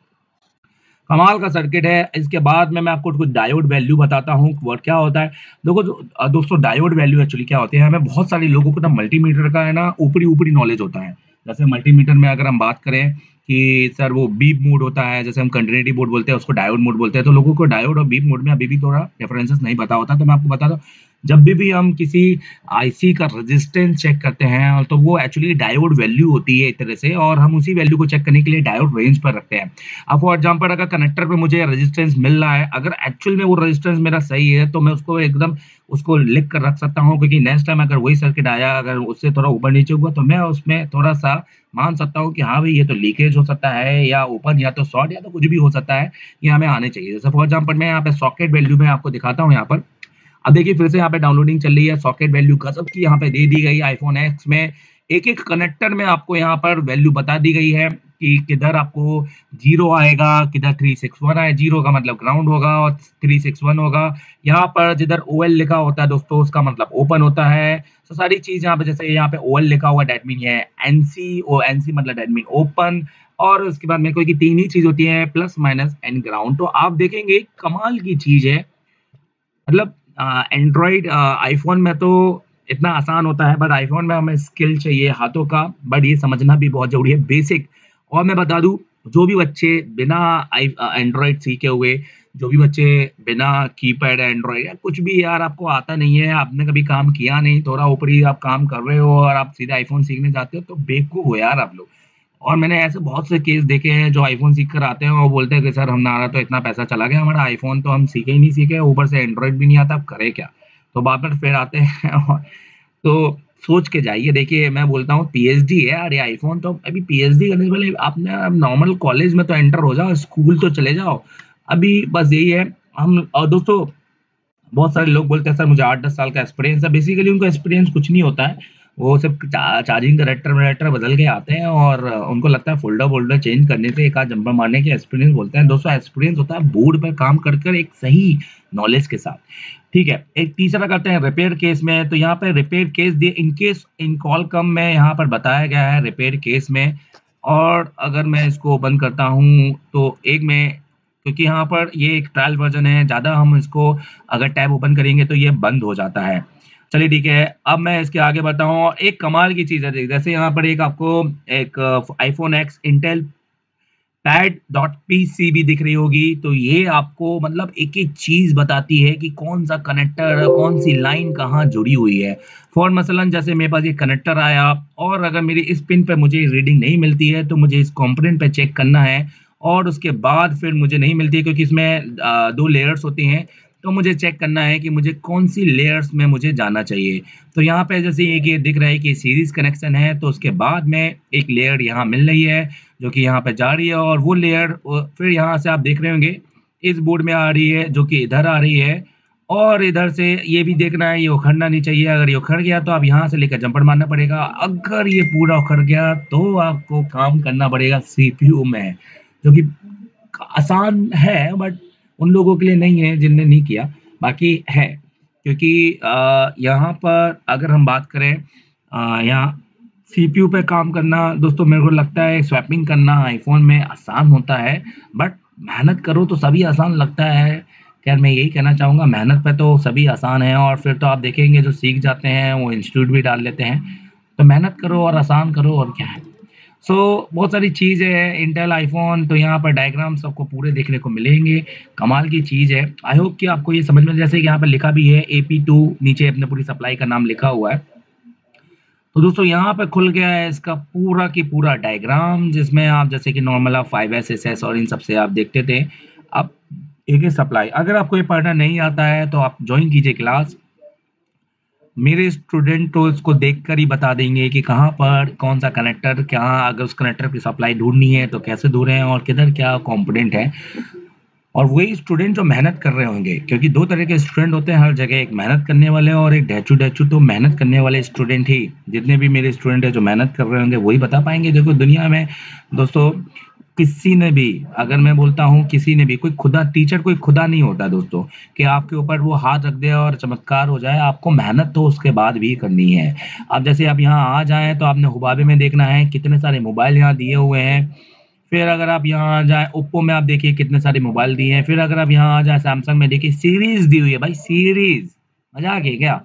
कमाल का सर्किट है। इसके बाद में मैं आपको कुछ डायोड वैल्यू बताता हूँ वर्ड क्या होता है। देखो दोस्तों डायोड वैल्यू एक्चुअली क्या होते हैं, हमें बहुत सारे लोगों को ना मल्टीमीटर का है ना ऊपरी ऊपरी नॉलेज होता है। जैसे मल्टीमीटर में अगर हम बात करें कि, सर, वो बीप मोड होता है, जैसे हम कंटिन्यूटी मोड बोलते हैं, उसको डायोड मोड बोलते हैं तो लोगों को डायोड और बीप मोड में अभी भी थोड़ा डिफरेंसेस नहीं पता होता तो मैं आपको बता दूँ जब भी भी हम किसी आईसी का रेजिस्टेंस चेक करते हैं तो वो एक्चुअली डायोड वैल्यू होती है एक तरह से, और हम उसी वैल्यू को चेक करने के लिए डायोड रेंज पर रखते हैं। अब फॉर एग्ज़ाम्पल अगर कनेक्टर पे मुझे रेजिस्टेंस मिल रहा है, अगर एक्चुअल में वो रेजिस्टेंस मेरा सही है तो मैं उसको एकदम, उसको लिख कर रख सकता हूँ, क्योंकि नेक्स्ट टाइम अगर वही सर्किट आया, अगर उससे थोड़ा ऊपर नीचे हुआ तो मैं उसमें थोड़ा सा मान सकता हूँ कि हाँ भाई, ये तो लीकेज हो सकता है, या ओपन या तो शॉर्ट या तो कुछ भी हो सकता है, ये हमें आने चाहिए। जैसे फॉर एग्ज़ाम्पल मैं यहाँ पे सॉकेट वैल्यू में आपको दिखाता हूँ यहाँ पर। अब देखिए फिर से यहाँ पे डाउनलोडिंग चल रही है सॉकेट वैल्यू गजब की यहाँ पे दे दी गई आईफोन एक्स में। एक एक कनेक्टर में आपको यहाँ पर वैल्यू बता दी गई है कि किधर आपको ज़ीरो आएगा, किधर थ्री सिक्स वन आए। ज़ीरो का मतलब ग्राउंड होगा और थ्री सिक्स वन होगा। यहाँ पर जिधर ओएल लिखा होता है दोस्तों, उसका मतलब ओपन होता है। तो सारी चीज़ यहाँ पे जैसे यहाँ पे ओ एल लिखा हुआ डेट मीन ये एनसी ओ एनसी मतलब डेट मीन ओपन और उसके बाद मेरे को की तीन ही चीज़ होती है प्लस माइनस एंड ग्राउंड तो आप देखेंगे, कमाल की चीज़ है। मतलब एंड्रॉइड आईफोन में तो इतना आसान होता है बट आईफोन में हमें स्किल चाहिए हाथों का बट ये समझना भी बहुत ज़रूरी है। बेसिक और मैं बता दूँ, जो भी बच्चे बिना एंड्रॉयड सीखे हुए, जो भी बच्चे बिना कीपैड एंड्रॉइड या कुछ भी यार आपको आता नहीं है, आपने कभी काम किया नहीं, थोड़ा ऊपरी आप काम कर रहे हो और आप सीधे आईफोन सीखने जाते हो तो बेवकूफ़ हो यार आप लोग। और मैंने ऐसे बहुत से केस देखे हैं जो आईफोन सीख कर आते हैं और बोलते हैं कि, सर हमारा तो इतना पैसा चला गया हमारा आईफोन तो हम सीखे ही नहीं सीखे ऊपर से एंड्रॉयड भी नहीं आता, अब करे क्या? तो बाद में फिर आते हैं तो सोच के जाइए। देखिए, मैं बोलता हूँ पीएचडी है, अरे आईफोन तो अभी पीएचडी करने से पहले आपने नॉर्मल कॉलेज में तो एंटर हो जाओ स्कूल तो चले जाओ। अभी बस यही है, हम, और दोस्तों, बहुत सारे लोग बोलते हैं, सर, मुझे आठ दस साल का एक्सपीरियंस है। बेसिकली उनको एक्सपीरियंस कुछ नहीं होता है। वो सब चा, चार्जिंग करेक्टर वरेक्टर बदल के आते हैं और उनको लगता है फोल्डर वोल्डर चेंज करने से एक आध जंपर मारने के एक्सपीरियंस बोलते हैं। दोस्तों एक्सपीरियंस होता है बोर्ड पर काम कर कर एक सही नॉलेज के साथ। ठीक है एक तीसरा करते हैं रिपेयर केस में। तो यहाँ पर रिपेयर केस दिए in case in call come में यहाँ पर बताया गया है रिपेयर केस में। और अगर मैं इसको बंद करता हूँ तो एक में क्योंकि यहाँ पर ये एक ट्रायल वर्जन है ज़्यादा हम इसको अगर टैब ओपन करेंगे तो ये बंद हो जाता है। चलिए ठीक है, अब मैं इसके आगे बताऊँ, एक कमाल की चीज़ है जैसे यहाँ पर एक आपको एक iPhone X Intel pad dot P C भी दिख रही होगी तो ये आपको मतलब एक एक चीज़ बताती है कि कौन सा कनेक्टर कौन सी लाइन कहाँ जुड़ी हुई है। फॉर मसलन जैसे मेरे पास ये कनेक्टर आया, और अगर मेरी इस पिन पे मुझे रीडिंग नहीं मिलती है तो मुझे इस कॉम्पोनेंट पे चेक करना है, और उसके बाद फिर मुझे नहीं मिलती है, क्योंकि इसमें दो लेयर्स होती हैं। तो मुझे चेक करना है कि मुझे कौन सी लेयर्स में मुझे जाना चाहिए। तो यहाँ पे जैसे एक ये दिख रहा है कि सीरीज़ कनेक्शन है तो उसके बाद में एक लेयर यहाँ मिल रही है, जो कि यहाँ पे जा रही है, और वो लेयर फिर यहाँ से आप देख रहे होंगे, इस बोर्ड में आ रही है, जो कि इधर आ रही है, और इधर से ये भी देखना है, ये उखड़ना नहीं चाहिए। अगर ये उखड़ गया तो आप यहाँ से लेकर जंपर मारना पड़ेगा। अगर ये पूरा उखड़ गया तो आपको काम करना पड़ेगा सीपीयू में, जो कि आसान है बट उन लोगों के लिए नहीं है जिनने नहीं किया, बाकी है। क्योंकि यहाँ पर अगर हम बात करें यहाँ सीपीयू पे काम करना, दोस्तों, मेरे को लगता है स्वैपिंग करना आईफोन में आसान होता है बट मेहनत करो तो सभी आसान लगता है। खैर, मैं यही कहना चाहूँगा, मेहनत पे तो सभी आसान है और फिर तो आप देखेंगे जो सीख जाते हैं, वो इंस्टीट्यूट भी डाल लेते हैं। तो मेहनत करो और आसान करो और क्या है। सो so, बहुत सारी चीज़ है इंटेल आईफोन तो यहाँ पर डायग्राम सबको पूरे देखने को मिलेंगे। कमाल की चीज़ है। आई होप कि आपको ये समझ में जैसे कि यहाँ पर लिखा भी है ए नीचे अपने पूरी सप्लाई का नाम लिखा हुआ है। तो दोस्तों यहाँ पे खुल गया है इसका पूरा की पूरा डायग्राम जिसमें आप जैसे कि नॉर्मल आप फाइव एस एस और इन सबसे आप देखते थे। अब एक सप्लाई अगर आपको ये पढ़ना नहीं आता है तो आप ज्वाइन कीजिए क्लास मेरे स्टूडेंट तो इसको देख कर ही बता देंगे कि कहाँ पर, कौन सा कनेक्टर क्या अगर उस कनेक्टर की सप्लाई ढूंढनी है तो कैसे ढूंढ रहे हैं और किधर क्या कॉम्पोनेंट है। और वही स्टूडेंट जो मेहनत कर रहे होंगे, क्योंकि दो तरह के स्टूडेंट होते हैं, हर जगह एक मेहनत करने वाले और एक डैचू डैचू तो मेहनत करने वाले स्टूडेंट ही, जितने भी मेरे स्टूडेंट है जो मेहनत कर रहे होंगे, वही बता पाएँगे। देखो दुनिया में, दोस्तों किसी ने भी, अगर मैं बोलता हूँ किसी ने भी, कोई खुदा टीचर कोई खुदा नहीं होता दोस्तों, कि आपके ऊपर वो हाथ रख दे और चमत्कार हो जाए, आपको मेहनत तो उसके बाद भी करनी है। अब जैसे आप यहाँ आ जाएँ तो आपने हुबाबे में देखना है, कितने सारे मोबाइल यहाँ दिए हुए हैं। फिर अगर आप यहाँ आ जाए ओप्पो में आप देखिए कितने सारे मोबाइल दिए हैं। फिर अगर आप यहाँ आ जाए सैमसंग में देखिए सीरीज़ दी हुई है भाई सीरीज़ मज़ाक है क्या?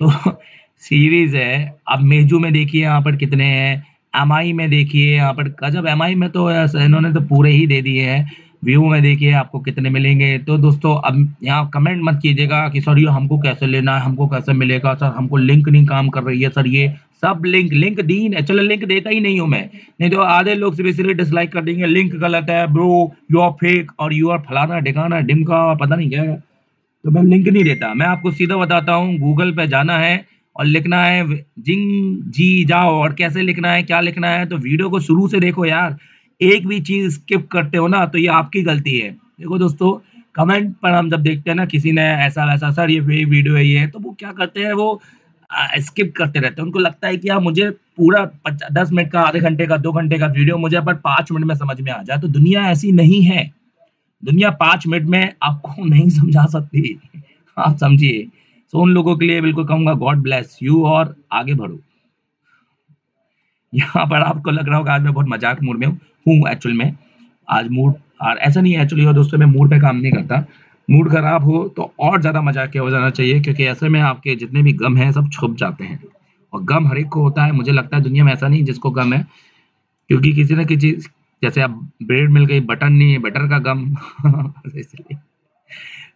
तो सीरीज़ है, आप मेजू में देखिए, यहाँ पर कितने हैं। एमआई में देखिए, यहाँ पर गजब एम में तो इन्होंने तो पूरे ही दे दिए हैं। व्यू में देखिए, आपको कितने मिलेंगे। तो दोस्तों, अब यहाँ कमेंट मत कीजिएगा कि, सर, ये हमको कैसे लेना है? हमको कैसे मिलेगा? सर, हमको लिंक नहीं काम कर रही है। सर, ये सब लिंक लिंक दी है। चलो लिंक देता ही नहीं हूँ मैं। नहीं तो आधे लोग डिसलाइक कर देंगे। लिंक गलत है ब्रो यू आर फेक और यू आर फलाना ढिकाना डिमका पता नहीं क्या तो मैं लिंक नहीं देता। मैं आपको सीधा बताता हूँ गूगल पे जाना है। और लिखना है, जिंग जी जाओ, और कैसे लिखना है, क्या लिखना है तो वीडियो को शुरू से देखो यार, एक भी चीज़ स्किप करते हो ना तो ये आपकी गलती है। देखो दोस्तों कमेंट पर हम जब देखते हैं ना, किसी ने ऐसा, वैसा, सर, ये वीडियो है, ये तो वो क्या करते हैं, वो स्किप करते रहते हैं। उनको लगता है कि यार, मुझे पूरा दस मिनट का, आधे घंटे का, दो घंटे का वीडियो मुझे, पर पाँच मिनट में समझ में आ जाए तो दुनिया ऐसी नहीं है। दुनिया पाँच मिनट में आपको नहीं समझा सकती। आप समझिए। तो उन लोगों के लिए बिल्कुल कहूँगा गॉड ब्लेस यू और आगे बढ़ो। यहाँ पर आपको लग रहा होगा, आज मैं बहुत मज़ाक मूड में हूँ। एक्चुअल में। आज मूड, और ऐसा नहीं है एक्चुअली और दोस्तों, मैं मूड पे काम नहीं करता। मूड खराब हो तो और ज़्यादा मज़ाक किया हो जाना चाहिए, क्योंकि ऐसे में आपके जितने भी गम हैं, सब छुप जाते हैं। और गम हर एक को होता है। मुझे लगता है दुनिया में ऐसा नहीं जिसको गम है, क्योंकि किसी न किसी, जैसे अब ब्रेड मिल गई, बटन नहीं है बटर का गम। इसलिए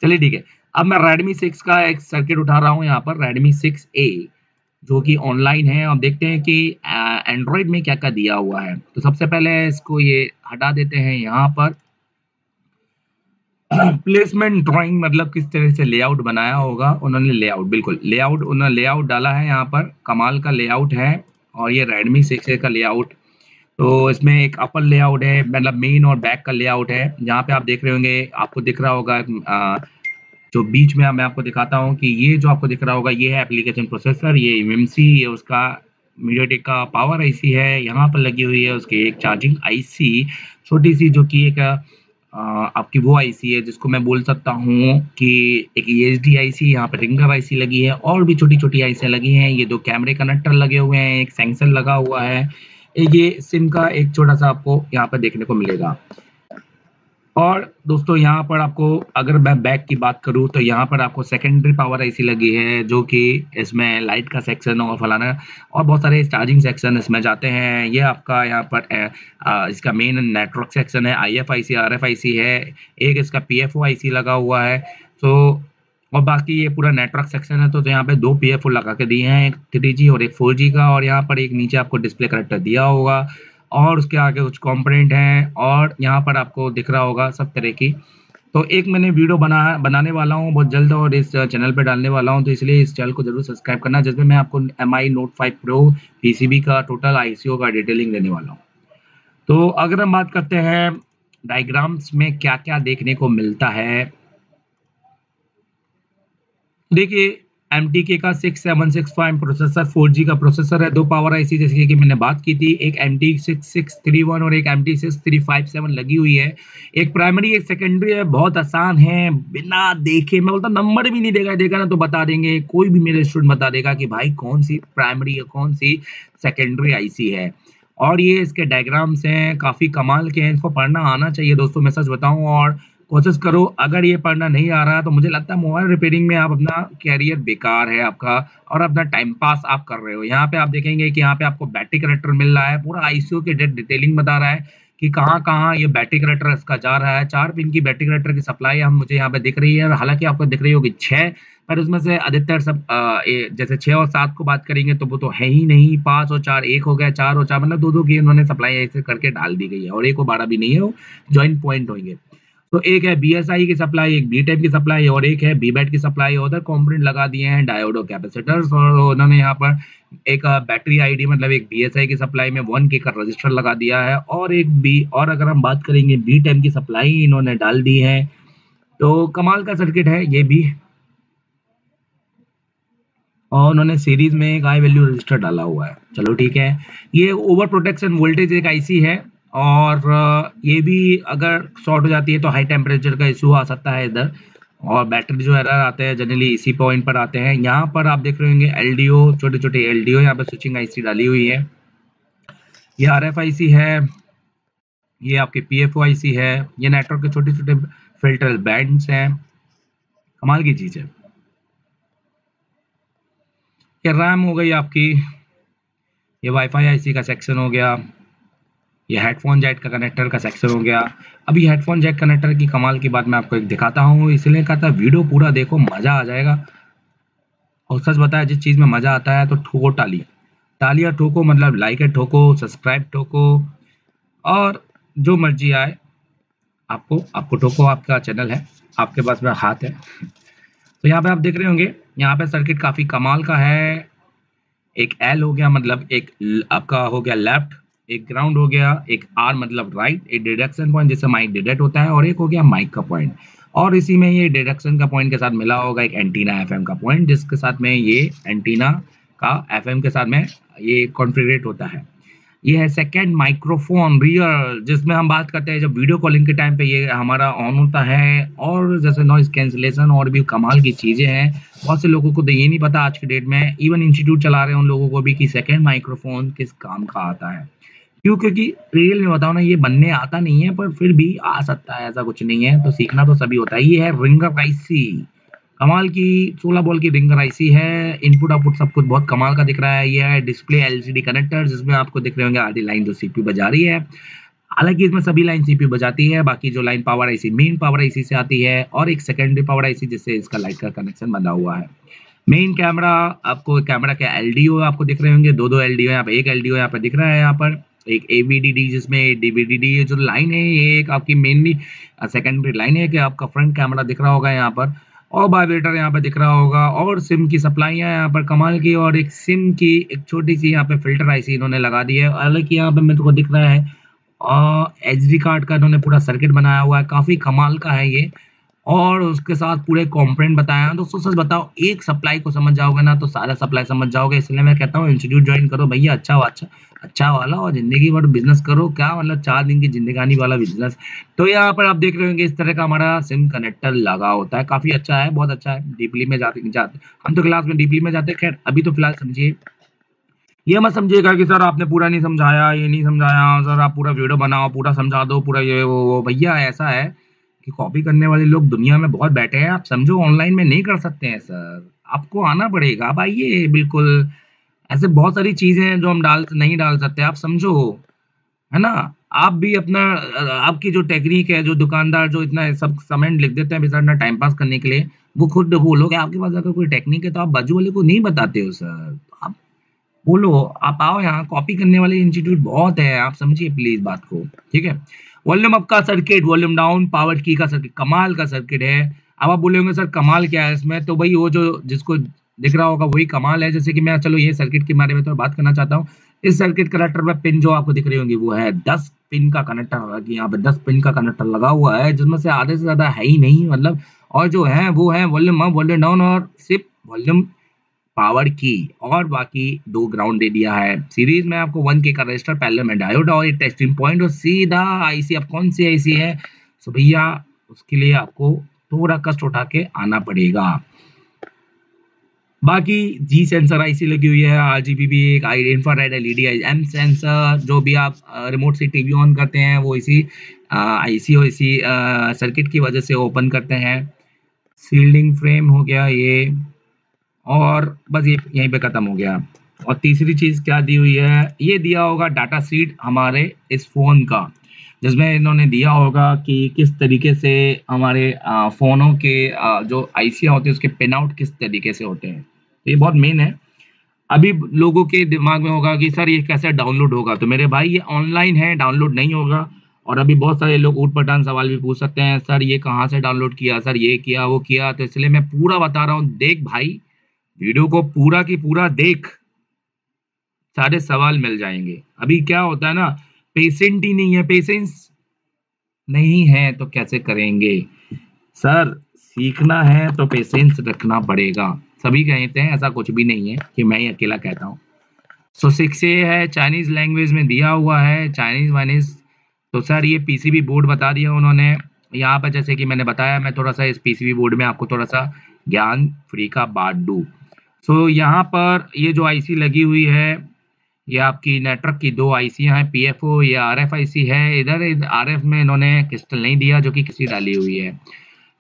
चलिए ठीक है। अब मैं Redmi 6 का एक सर्किट उठा रहा हूँ यहाँ पर, Redmi 6A जो कि ऑनलाइन है। अब देखते हैं कि एंड्रॉयड में क्या क्या दिया हुआ है। तो सबसे पहले इसको ये हटा देते हैं यहाँ पर। प्लेसमेंट ड्राइंग मतलब किस तरह से लेआउट बनाया होगा, उन्होंने लेआउट बिल्कुल लेआउट उन्होंने लेआउट डाला है यहाँ पर। कमाल का लेआउट है, और ये रेडमी सिक्स का लेआउट तो इसमें एक अपर लेआउट है मतलब मेन और बैक का लेआउट है। यहाँ पे आप देख रहे होंगे, आपको दिख रहा होगा जो बीच में मैं आपको दिखाता हूँ कि ये जो आपको दिख रहा होगा, ये है एप्लीकेशन प्रोसेसर ये एमएमसी ये उसका मीडियाटेक का पावर आईसी है, यहाँ पर लगी हुई है उसकी एक चार्जिंग आईसी छोटी सी जो कि एक आपकी वो आईसी है, जिसको मैं बोल सकता हूँ कि एक एच डी आई सी यहाँ पर रिंगर आईसी लगी है, और भी छोटी छोटी आईसी लगी हैं। ये दो कैमरे कनेक्टर लगे हुए हैं, एक सेंसर लगा हुआ है। ये सिम का एक छोटा सा आपको यहाँ पर देखने को मिलेगा। और दोस्तों यहाँ पर आपको अगर मैं बैक की बात करूँ तो यहाँ पर आपको सेकेंडरी पावर ऐसी लगी है जो कि इसमें लाइट का सेक्शन और फलाना और बहुत सारे चार्जिंग सेक्शन इसमें जाते हैं। ये आपका यहाँ पर आ, इसका मेन नेटवर्क सेक्शन है I F I C R F I C है एक इसका पी एफ़ ओ आई सी लगा हुआ है। तो और बाकी ये पूरा नेटवर्क सेक्शन है तो, तो यहाँ पे दो पी एफ़ ओ लगा के दिए हैं एक थ्री जी और एक फोर जी का और यहाँ पर एक नीचे आपको डिस्प्ले करेक्टर दिया होगा। और उसके आगे कुछ कंपोनेंट हैं और यहाँ पर आपको दिख रहा होगा सब तरह की। तो एक मैंने वीडियो बना, बनाने वाला हूँ, बहुत जल्द और इस चैनल पर डालने वाला हूँ तो इसलिए इस चैनल को ज़रूर सब्सक्राइब करना, जिसमें मैं आपको M I Note five Pro P का टोटल आईसीओ का डिटेलिंग देने वाला हूँ। तो अगर हम बात करते हैं डायग्राम्स में क्या क्या देखने को मिलता है? देखिए एम टी के का six seven six five processor four G का प्रोसेसर है, दो पावर आईसी जैसे कि मैंने बात की थी। एक M T six six three one और एक M T six three five seven लगी हुई है। एक प्राइमरी एक सेकेंडरी है, बहुत आसान है, बिना देखे, मैं बोलता नंबर भी नहीं देगा देगा ना तो बता देंगे। कोई भी मेरे स्टूडेंट बता देगा कि भाई कौन सी प्राइमरी है कौन सी सेकेंडरी आईसी है। और ये इसके डायग्राम्स हैं, काफ़ी कमाल के हैं, इसको पढ़ना आना चाहिए दोस्तों, मैं सच बताऊँ। और कोशिश करो, अगर ये पढ़ना नहीं आ रहा तो मुझे लगता है मोबाइल रिपेयरिंग में आप अपना कैरियर बेकार है आपका और अपना टाइम पास आप कर रहे हो। यहाँ पे आप देखेंगे कि यहाँ पे आपको बैटरी करेक्टर मिल रहा है, पूरा आईसीयू के डेट डिटेलिंग बता रहा है कि कहाँ कहाँ ये बैटरी करेक्टर इसका जा रहा है। चार पिन की बैटरी करेक्टर की सप्लाई हम मुझे यहाँ पे दिख रही है हालाँकि आपको दिख रही होगी छः पर उसमें से अधिकतर सब जैसे छः और सात को बात करेंगे तो वो तो है ही नहीं। पाँच और चार एक हो गया, चार और चार मतलब दो दो की उन्होंने सप्लाई ऐसे करके डाल दी गई है और एक और बारह भी नहीं है, वो ज्वाइंट पॉइंट होंगे। तो एक है बीएसआई की सप्लाई एक बी टाइप की सप्लाई और एक है बी बैट की सप्लाई उधर कॉम्पोनेंट लगा दिए हैं डायोडो कैपेसिटर्स और उन्होंने यहाँ पर एक बैटरी आईडी मतलब एक BSI की सप्लाई में वन के का रजिस्टर लगा दिया है और एक बी और अगर हम बात करेंगे बी टाइप की सप्लाई इन्होंने डाल दी है। तो कमाल का सर्किट है ये भी। और उन्होंने सीरीज़ में एक आई वैल्यू रजिस्टर डाला हुआ है। चलो ठीक है। ये ओवर प्रोटेक्शन वोल्टेज एक आईसी है। और ये भी अगर शॉर्ट हो जाती है तो हाई टेम्परेचर का इशू आ सकता है इधर। और बैटरी जो एरर आते हैं जनरली इसी पॉइंट पर आते हैं। यहाँ पर आप देख रहे होंगे एल छोटे छोटे एल डी यहाँ पर स्विचिंग आईसी डाली हुई है। ये आर एफ़ आई सी है, ये आपके पी एफ़ आई सी है, ये नेटवर्क के छोटे छोटे फ़िल्टर बैंड्स हैं। कमाल की चीज़ है। ये रैम हो गई आपकी, ये वाईफाई आईसी का सेक्शन हो गया। ये हेडफोन जैक का कनेक्टर का सेक्शन हो गया। अभी हेडफोन जैक कनेक्टर की कमाल की बात मैं आपको एक दिखाता हूँ। इसलिए कहता वीडियो पूरा देखो, मज़ा आ जाएगा। और सच बताया, जिस चीज़ में मज़ा आता है तो ठोको टाली तालियाँ ठोको मतलब लाइक है ठोको सब्सक्राइब ठोको। और जो मर्ज़ी आए, आपको आपको ठोको, आपका चैनल है, आपके पास में हाथ है। तो यहाँ पे आप देख रहे होंगे, यहाँ पे सर्किट काफ़ी कमाल का है। एक एल हो गया मतलब एक आपका हो गया लेफ़्ट एक ग्राउंड हो गया, एक आर मतलब राइट एक डिडक्शन पॉइंट जिससे माइक डिडेक्ट होता है और एक हो गया माइक का पॉइंट और इसी में ये डिडक्शन का पॉइंट के साथ मिला होगा एक एंटीना एफएम का पॉइंट जिसके साथ में ये एंटीना का एफएम के साथ में ये कॉन्फ़िगरेट होता है. ये है सेकेंड माइक्रोफोन रियल जिसमें हम बात करते हैं जब वीडियो कॉलिंग के टाइम पे ये हमारा ऑन होता है और जैसे नॉइस कैंसिलेशन और भी कमाल की चीज़ें हैं, बहुत से लोगों को तो ये नहीं पता आज के डेट में इवन इंस्टीट्यूट चला रहे हैं उन लोगों को भी कि सेकेंड माइक्रोफोन किस काम का आता है. क्यों? क्योंकि रियल में बताओ ना, ये बनने आता नहीं है, पर फिर भी आ सकता है, ऐसा कुछ नहीं है। तो सीखना तो सभी होता है ये है रिंगर आईसी कमाल की 16 बॉल की रिंगर आईसी है। इनपुट आउटपुट सब कुछ बहुत कमाल का दिख रहा है। ये है डिस्प्ले एलसीडी कनेक्टर जिसमें आपको दिख रहे होंगे आधी लाइन जो सीपीयू बजा रही है। हालाँकि इसमें सभी लाइन सीपीयू बजाती है, बाकी जो line power IC main power IC से आती है, और एक सेकेंडरी पावर आईसी जिससे इसका लाइट का कनेक्शन बना हुआ है। मेन कैमरा आपको कैमरा के एल आपको दिख रहे होंगे। दो दो एल डी यहाँ पे, एक एल यहाँ पे दिख रहा है यहाँ पर। एक ए बी डी डी जिसमें डीवीडी जो लाइन है, ये एक आपकी मेनली सेकेंडरी लाइन है कि आपका फ्रंट कैमरा दिख रहा होगा यहाँ पर और वाइब्रेटर यहाँ पे दिख रहा होगा और सिम की सप्लाई है यहाँ पर कमाल की और एक सिम की एक छोटी सी यहाँ पे फ़िल्टर आईसी इन्होंने लगा दी है। हालाँकि यहाँ पे मेरे को दिख रहा है और एच कार्ड का इन्होंने पूरा सर्किट बनाया हुआ है, काफ़ी कमाल का है ये। और उसके साथ पूरे कॉम्पोनेंट बताया दोस्तों सच बताओ एक सप्लाई को समझ जाओगे ना तो सारा सप्लाई समझ जाओगे। इसलिए मैं कहता हूँ इंस्टीट्यूट ज्वाइन करो भैया अच्छा अच्छा अच्छा वाला और ज़िंदगी भर बिज़नेस करो। क्या मतलब चार दिन की जिंदगानी वाला बिज़नेस तो यहाँ पर आप देख रहे होंगे इस तरह का हमारा सिम कनेक्टर लगा होता है। काफ़ी अच्छा है बहुत अच्छा है। डीपली में जाते जाते हम तो क्लास में डीपली में जाते खैर अभी तो फ़िलहाल समझिए। ये मत समझिएगा कि सर आपने पूरा नहीं समझाया ये नहीं समझाया सर आप पूरा वीडियो बनाओ पूरा समझा दो पूरा ये वो, वो। भैया ऐसा है कि कॉपी करने वाले लोग दुनिया में बहुत बैठे हैं, आप समझो ऑनलाइन में नहीं कर सकते हैं सर आपको आना पड़ेगा। आप आइए, बिल्कुल। ऐसे बहुत सारी चीज़ें हैं जो हम डाल, नहीं डाल सकते। आप समझो, है ना? आप भी अपना, आपकी जो टेक्निक है, जो दुकानदार जो इतना सब कमेंट लिख देते हैं सर टाइम पास करने के लिए, वो खुद बोलोगे आपके पास अगर कोई टेक्निक है तो आप बाजू वाले को नहीं बताते हो सर आप बोलो, आप आओ यहाँ। कॉपी करने वाले इंस्टीट्यूट बहुत है। आप समझिए प्लीज़ बात को, ठीक है? वॉल्यूम अप का सर्किट वॉल्यूम डाउन पावर की का सर्किट कमाल का सर्किट है। अब आप बोले होंगे सर, कमाल क्या है इसमें? तो भाई वो जो, जिसको दिख रहा होगा, वही कमाल है। जैसे कि मैं, चलो, ये सर्किट के बारे में तो बात करना चाहता हूँ। इस सर्किट कनेक्टर में पिन जो आपको दिख रही होंगी, वो है दस पिन का कनेक्टर यहाँ पे दस पिन का कनेक्टर लगा हुआ है, जिसमें से आधे से ज़्यादा है ही नहीं मतलब। और जो है, वो है वॉल्यूम अप वॉल्यूम डाउन और सिर्फ़ वॉल्यूम पावर की और बाकी दो ग्राउंड दे दिया है। सीरीज़ में आपको वन के का रजिस्टर पहले में डायोड और टेस्टिंग पॉइंट और सीधा आईसी अब कौन सी आईसी है? सो भैया, उसके लिए आपको थोड़ा कष्ट उठा के आना पड़ेगा। बाकी जी सेंसर आईसी लगी हुई है आर जी बी भी एक I infrared LED M sensor जो भी आप रिमोट से टीवी ऑन करते हैं, वो इसी आईसी और इसी सर्किट की वजह से ओपन करते हैं। सील्डिंग फ्रेम हो गया ये। और बस ये, यहीं पे ख़त्म हो गया। और तीसरी चीज़ क्या दी हुई है? ये दिया होगा डाटा सीट हमारे इस फ़ोन का, जिसमें इन्होंने दिया होगा कि किस तरीके से हमारे फ़ोनों के जो आईसियाँ होती है, उसके पिन आउट किस तरीके से होते हैं। ये बहुत मेन है। अभी लोगों के दिमाग में होगा कि सर ये कैसे डाउनलोड होगा? तो मेरे भाई ये ऑनलाइन है, डाउनलोड नहीं होगा। और अभी बहुत सारे लोग ऊट पटान सवाल भी पूछ सकते हैं, सर ये कहाँ से डाउनलोड किया? सर ये किया, वो किया? तो इसलिए मैं पूरा बता रहा हूँ, देख भाई वीडियो को पूरा की पूरा देख, सारे सवाल मिल जाएँगे। अभी क्या होता है ना पेशेंट ही नहीं है पेशेंस नहीं है तो कैसे करेंगे? सर, सीखना है तो पेशेंस रखना पड़ेगा। सभी कहते हैं, ऐसा कुछ भी नहीं है कि मैं ही अकेला कहता हूँ। सो सिक्स ए है चाइनीज़ लैंग्वेज में दिया हुआ है चाइनीज़ वाइनीज तो सर, ये पीसीबी बोर्ड बता दिया उन्होंने। यहाँ पर जैसे कि मैंने बताया, मैं थोड़ा सा इस पीसीबी बोर्ड में आपको थोड़ा सा ज्ञान फ्री का बांट दूँ। सो so, यहाँ पर ये जो आईसी लगी हुई है ये आपकी नेटवर्क की दो आई आईसी हैं पीएफओ या आरएफ आईसी है। इधर आरएफ में इन्होंने क्रिस्टल नहीं दिया जो कि किसी डाली हुई है।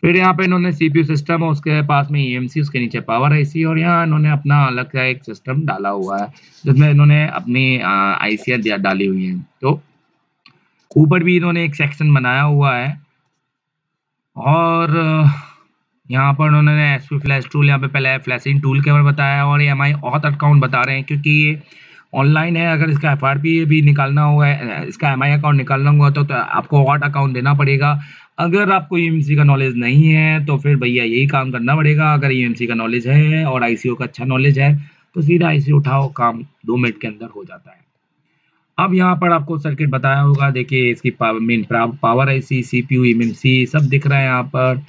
फिर यहाँ पे इन्होंने सीपीयू सिस्टम और उसके पास में ईएमसी उसके नीचे पावर आईसी और यहाँ इन्होंने अपना अलग का एक सिस्टम डाला हुआ है जिसमें इन्होंने अपनी आई आईसी डाली हुई है। तो ऊपर भी इन्होंने एक सेक्शन बनाया हुआ है और यहाँ पर उन्होंने एस पी फ्लैश टूल यहाँ पे पहले फ्लैशिंग टूल के बारे में बताया और एम आई ऑथ अकाउंट बता रहे हैं क्योंकि ये ऑनलाइन है। अगर इसका एफ़ आर पी भी निकालना हुआ है इसका एम आई अकाउंट निकालना हुआ तो, तो आपको ऑट अकाउंट देना पड़ेगा। अगर आपको ई e का नॉलेज नहीं है तो फिर भैया यही काम करना पड़ेगा। अगर ई e का नॉलेज है और आई का अच्छा नॉलेज है तो सीधा आई सी उठाओ काम दो मिनट के अंदर हो जाता है। अब यहाँ पर आपको सर्किट बताया होगा। देखिए इसकी main power I C C P U M M C सब दिख रहा है यहाँ पर।